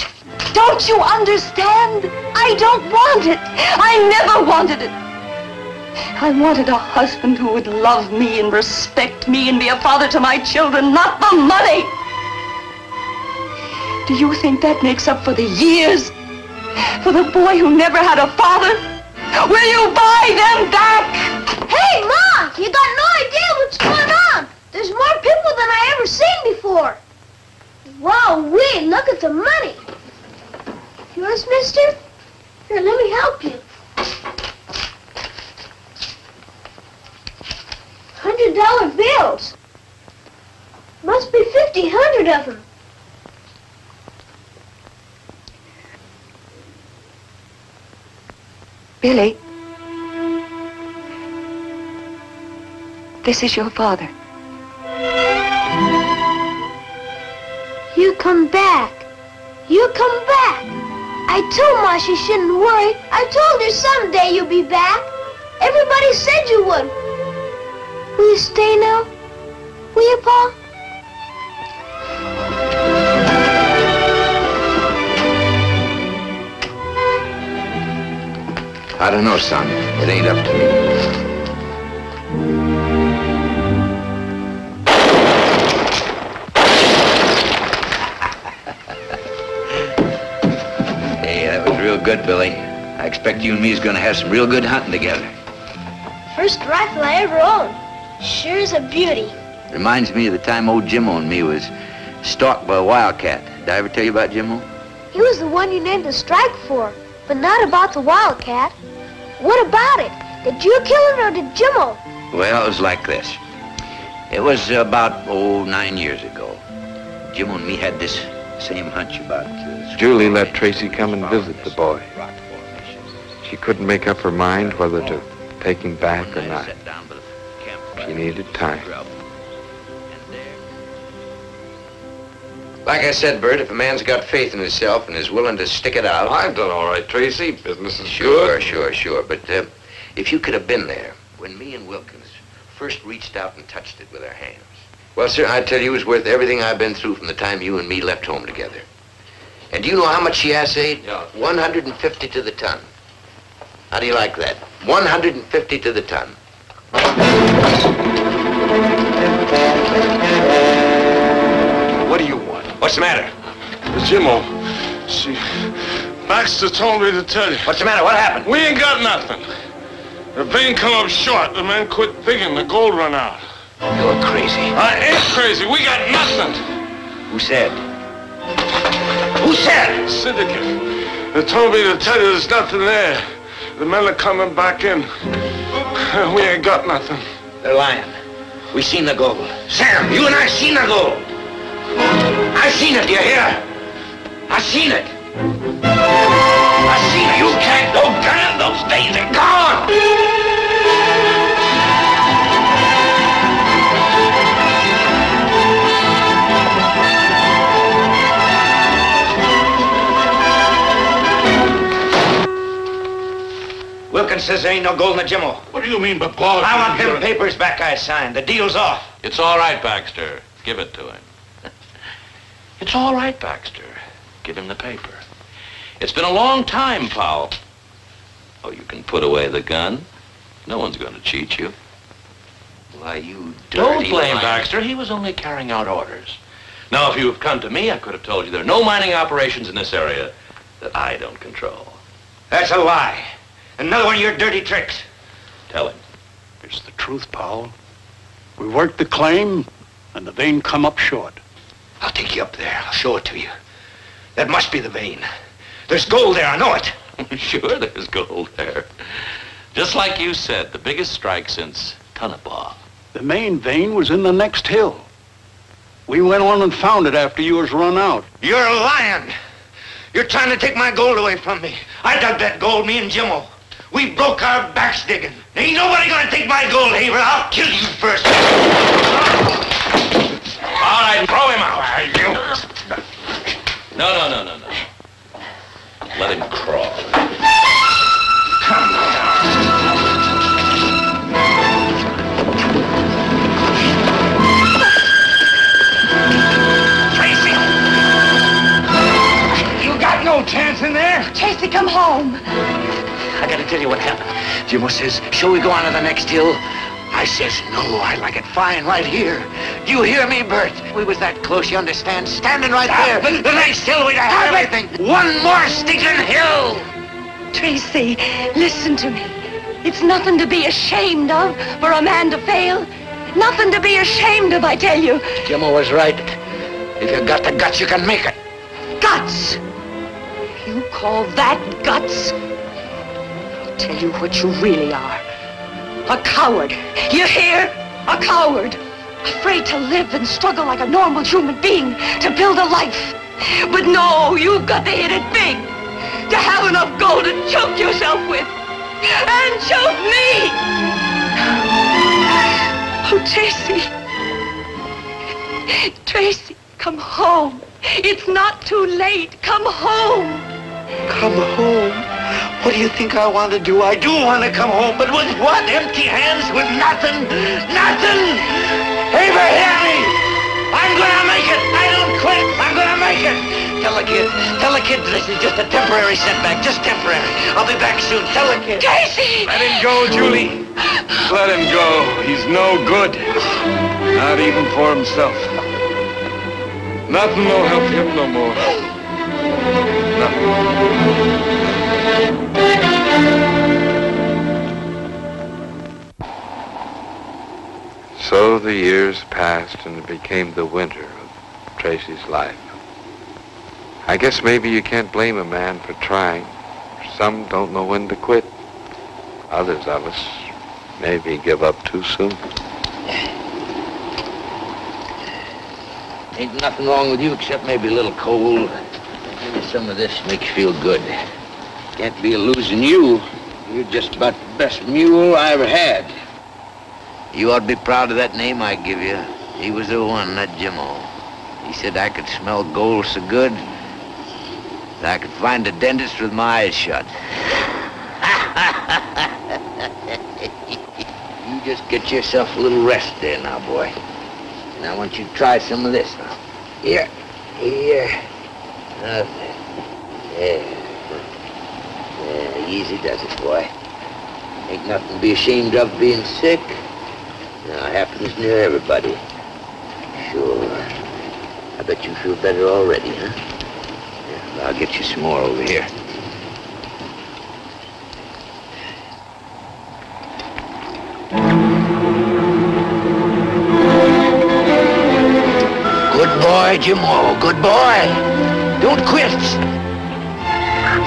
Don't you understand? I don't want it. I never wanted it. I wanted a husband who would love me and respect me and be a father to my children, not the money. Do you think that makes up for the years? For the boy who never had a father? Will you buy them back? Hey, Ma! You got no idea what's going on. There's more people than I ever seen before. Wow, we look at the money. Yours, mister? Here, let me help you. Hundred dollar bills. Must be fifty hundred of them. Billy. This is your father. You come back. You come back. I told Ma she shouldn't worry. I told her someday you'll be back. Everybody said you would. Will you stay now? Will you, Pa? I don't know, son. It ain't up to me. Good, Billy. I expect you and me's gonna have some real good hunting together. First rifle I ever owned. Sure is a beauty. Reminds me of the time old Jimmo and me was stalked by a wildcat. Did I ever tell you about Jimmo? He was the one you named a strike for, but not about the wildcat. What about it? Did you kill it or did Jimmo? Well, it was like this. It was about, oh, nine years ago. Jimmo and me had this same hunch about uh, Julie let Tracy come and visit the boy. She couldn't make up her mind whether to take him back or not. She needed time. Like I said, Bert, if a man's got faith in himself and is willing to stick it out. I've done all right, Tracy. Business is Sure, good. sure, sure. But uh, if you could have been there when me and Wilkins first reached out and touched it with our hands. Well, sir, I tell you, it was worth everything I've been through from the time you and me left home together. And do you know how much she assayed? Yeah. 150 to the ton. How do you like that? 150 to the ton. What do you want? What's the matter? Jimmo, she... Baxter told me to tell you. What's the matter? What happened? We ain't got nothing. The vein come up short. The men quit digging. The gold run out. You're crazy. I ain't crazy. We got nothing. Who said? Who said? Syndicate. They told me to tell you there's nothing there. The men are coming back in. [laughs] We ain't got nothing. They're lying. We seen the gold. Sam, you and I seen the gold. I seen it, you hear? I seen it. I seen it. You can't go gunning. Those days are gone. Wilkins says there ain't no gold in the Jimmo. What do you mean, but boss? I want them papers back I signed. The deal's off. It's all right, Baxter. Give it to him. [laughs] it's all right, Baxter. Give him the paper. It's been a long time, Powell. Oh, you can put away the gun. No one's going to cheat you. Why, you dirty... Don't blame liar. Baxter. He was only carrying out orders. Now, if you have come to me, I could have told you there are no mining operations in this area that I don't control. That's a lie. Another one of your dirty tricks. Tell him. It's the truth, Powell. We worked the claim, and the vein come up short. I'll take you up there. I'll show it to you. That must be the vein. There's gold there, I know it. [laughs] sure, there's gold there. Just like you said, the biggest strike since Tonopah. The main vein was in the next hill. We went on and found it after you was run out. You're lying. You're trying to take my gold away from me. I dug that gold, me and Jimmo. We broke our backs digging. Ain't nobody gonna take my gold, Haver. I'll kill you first. All right, throw him out. No, no, no, no, no. Let him crawl. Tracy! You got no chance in there. Tracy, come home. I gotta tell you what happened. Jimmo says, shall we go on to the next hill? I says, no, I like it fine right here. Do you hear me, Bert? We was that close, you understand? Standing right there. The next hill we'd have everything. One more stinking hill. Tracy, listen to me. It's nothing to be ashamed of for a man to fail. Nothing to be ashamed of, I tell you. Jimmo was right. If you got the guts, you can make it. Guts! You call that guts? Tell you what you really are. A coward. You hear? A coward. Afraid to live and struggle like a normal human being to build a life. But no, you've got to hit it big. To have enough gold to choke yourself with. And choke me! Oh, Tracy. Tracy, come home. It's not too late. Come home. Come home? What do you think I want to do? I do want to come home, but with what? Empty hands? With nothing? Nothing? Haver, hear me! I'm gonna make it! I don't quit! I'm gonna make it! Tell the kid, tell the kid this is just a temporary setback, just temporary. I'll be back soon. Tell the kid. Tracy! Let him go, Julie. Let him go. He's no good. Not even for himself. Nothing will help him no more. So the years passed and it became the winter of Tracy's life. I guess maybe you can't blame a man for trying. Some don't know when to quit. Others of us maybe give up too soon. Ain't nothing wrong with you except maybe a little cold. Some of this makes you feel good. Can't be losing you. You're just about the best mule I ever had. You ought to be proud of that name I give you. He was the one, not Jimmo. He said I could smell gold so good that I could find a dentist with my eyes shut. [laughs] you just get yourself a little rest there now, boy. And I want you to try some of this. Here, here. Now, there. Yeah, easy does it, boy. Ain't nothing to be ashamed of being sick. Now, it happens near everybody. Sure. I bet you feel better already, huh? Yeah, I'll get you some more over here. Good boy, Jimmo. Good boy. Don't quit.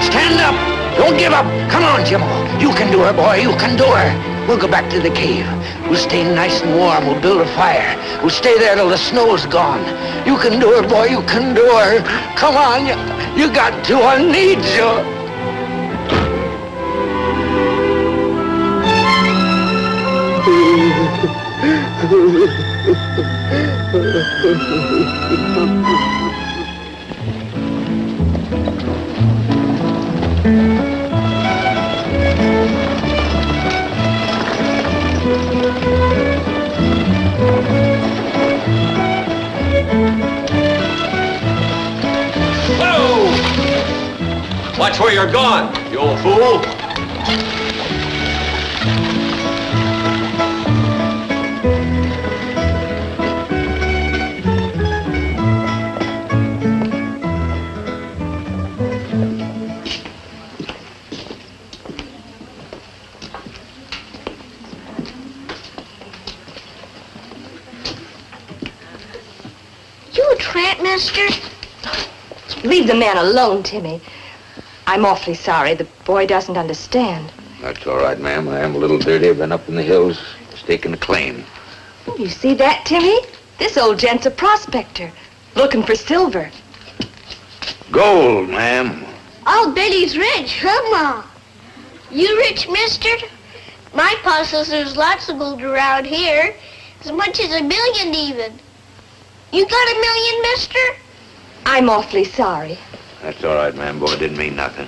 Stand up. Don't give up. Come on, Jimmo. You can do her, boy. You can do her. We'll go back to the cave. We'll stay nice and warm. We'll build a fire. We'll stay there till the snow's gone. You can do her, boy. You can do her. Come on. You, you got to. I need you. Whoa! [laughs] Watch where you're going, you old fool. Leave the man alone, Timmy. I'm awfully sorry. The boy doesn't understand. That's all right, ma'am. I am a little dirty. I've been up in the hills staking a claim. Oh, you see that, Timmy? This old gent's a prospector, looking for silver. Gold, ma'am. Oh, I'll bet he's rich, huh, Ma? You rich, mister? My pa says there's lots of gold around here. As much as a million, even. You got a million, mister? I'm awfully sorry. That's all right, ma'am. Boy, didn't mean nothing.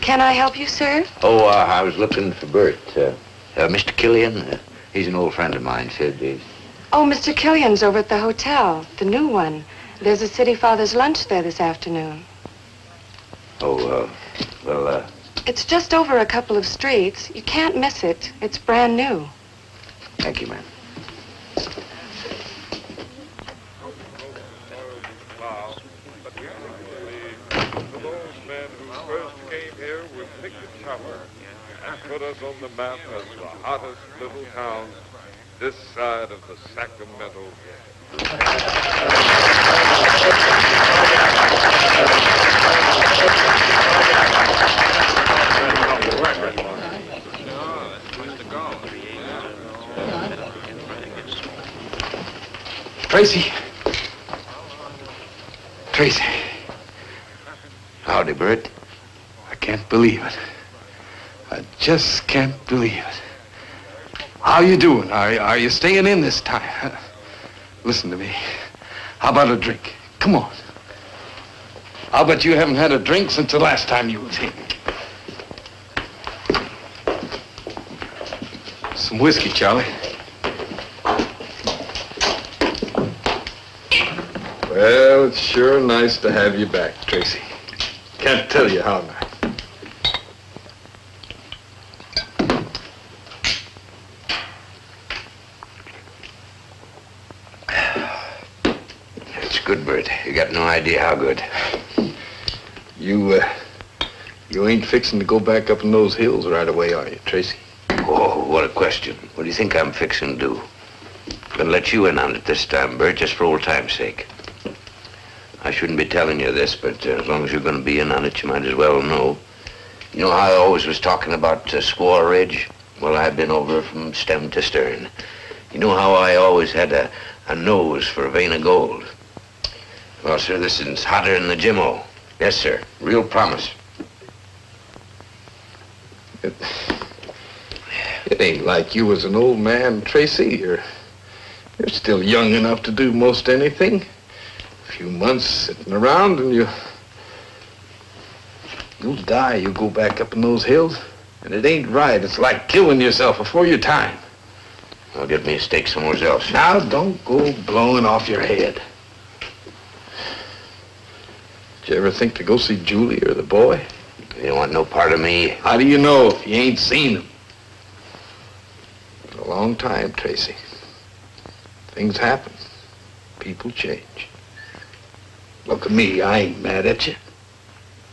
Can I help you, sir? Oh, uh, I was looking for Bert. Uh, uh, Mr. Killian, uh, he's an old friend of mine, Sid. He's... Oh, Mr. Killian's over at the hotel, the new one. There's a City Father's lunch there this afternoon. Oh, uh, well, uh, It's just over a couple of streets. You can't miss it. It's brand new. thank you, ma'am. first came here with Nick the Chopper and put us on the map as the hottest little town this side of the Sacramento Tracy. Tracy. Howdy, Bert. I can't believe it. I just can't believe it. How you doing? Are, are you staying in this time? [laughs] Listen to me. How about a drink? Come on. I'll bet you haven't had a drink since the last time you was here. Some whiskey, Charlie. Well, it's sure nice to have you back, Tracy. Can't tell you how nice. It's good, Bert. You got no idea how good. You, uh, you ain't fixing to go back up in those hills right away, are you, Tracy? Oh, what a question. What do you think I'm fixing to do? Gonna let you in on it this time, Bert, just for old time's sake. I shouldn't be telling you this, but uh, as long as you're gonna be in on it, you might as well know. You know how I always was talking about uh, Squaw Ridge? Well, I've been over from stem to stern. You know how I always had a, a nose for a vein of gold? Well, sir, this is hotter than the Jimmo. Yes, sir. Real promise. It ain't like you was an old man, Tracy. You're, you're still young enough to do most anything. A few months sitting around and you... You'll die. You go back up in those hills. And it ain't right. It's like killing yourself before your time. I'll get me a stake somewhere else. Now, don't go blowing off your head. Did you ever think to go see Julie or the boy? You don't want no part of me. How do you know if you ain't seen them? a long time, Tracy. Things happen. People change. Look at me. I ain't mad at you.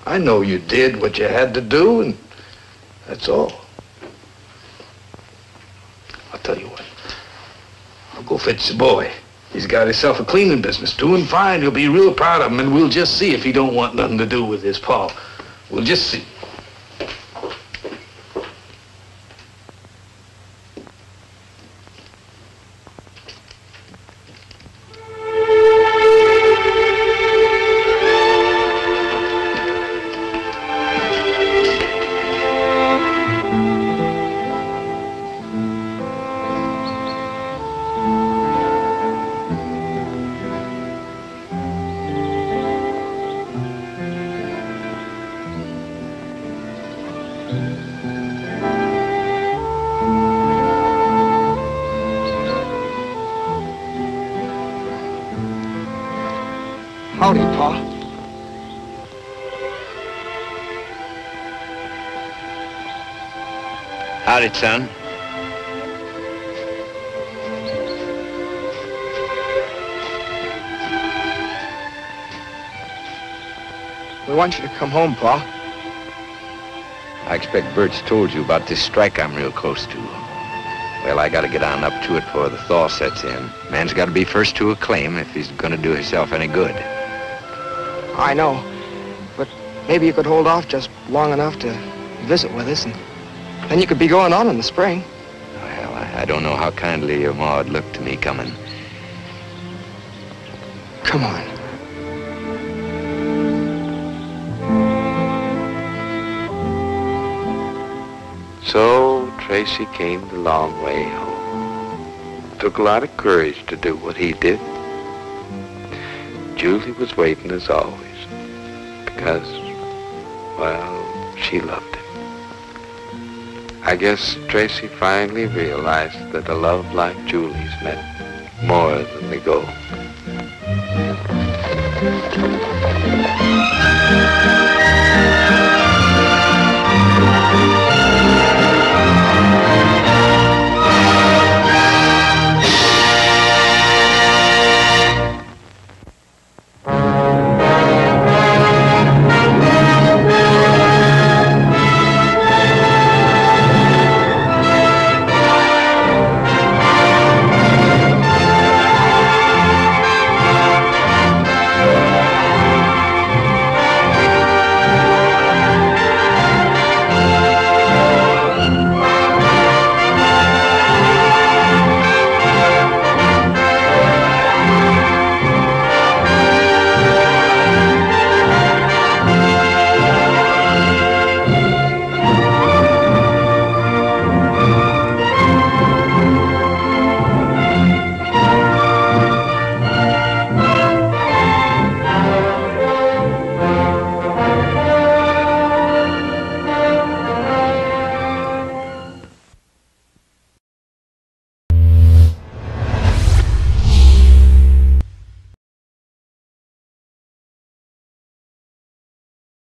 I know you did what you had to do, and that's all. I'll tell you what. I'll go fetch the boy. He's got himself a cleaning business, doing fine. He'll be real proud of him, and we'll just see if he don't want nothing to do with his Paul. We'll just see. Son. We want you to come home, Pa. I expect Bert's told you about this strike I'm real close to. Well, I gotta get on up to it before the thaw sets in. Man's gotta be first to a claim if he's gonna do himself any good. I know. But maybe you could hold off just long enough to visit with us, and then you could be going on in the spring. Well, I, I don't know how kindly your ma'd look to me coming. Come on. So Tracy came the long way home. Took a lot of courage to do what he did. Julie was waiting as always because, well, she loved him. I guess Tracy finally realized that a love like Julie's meant more than the gold.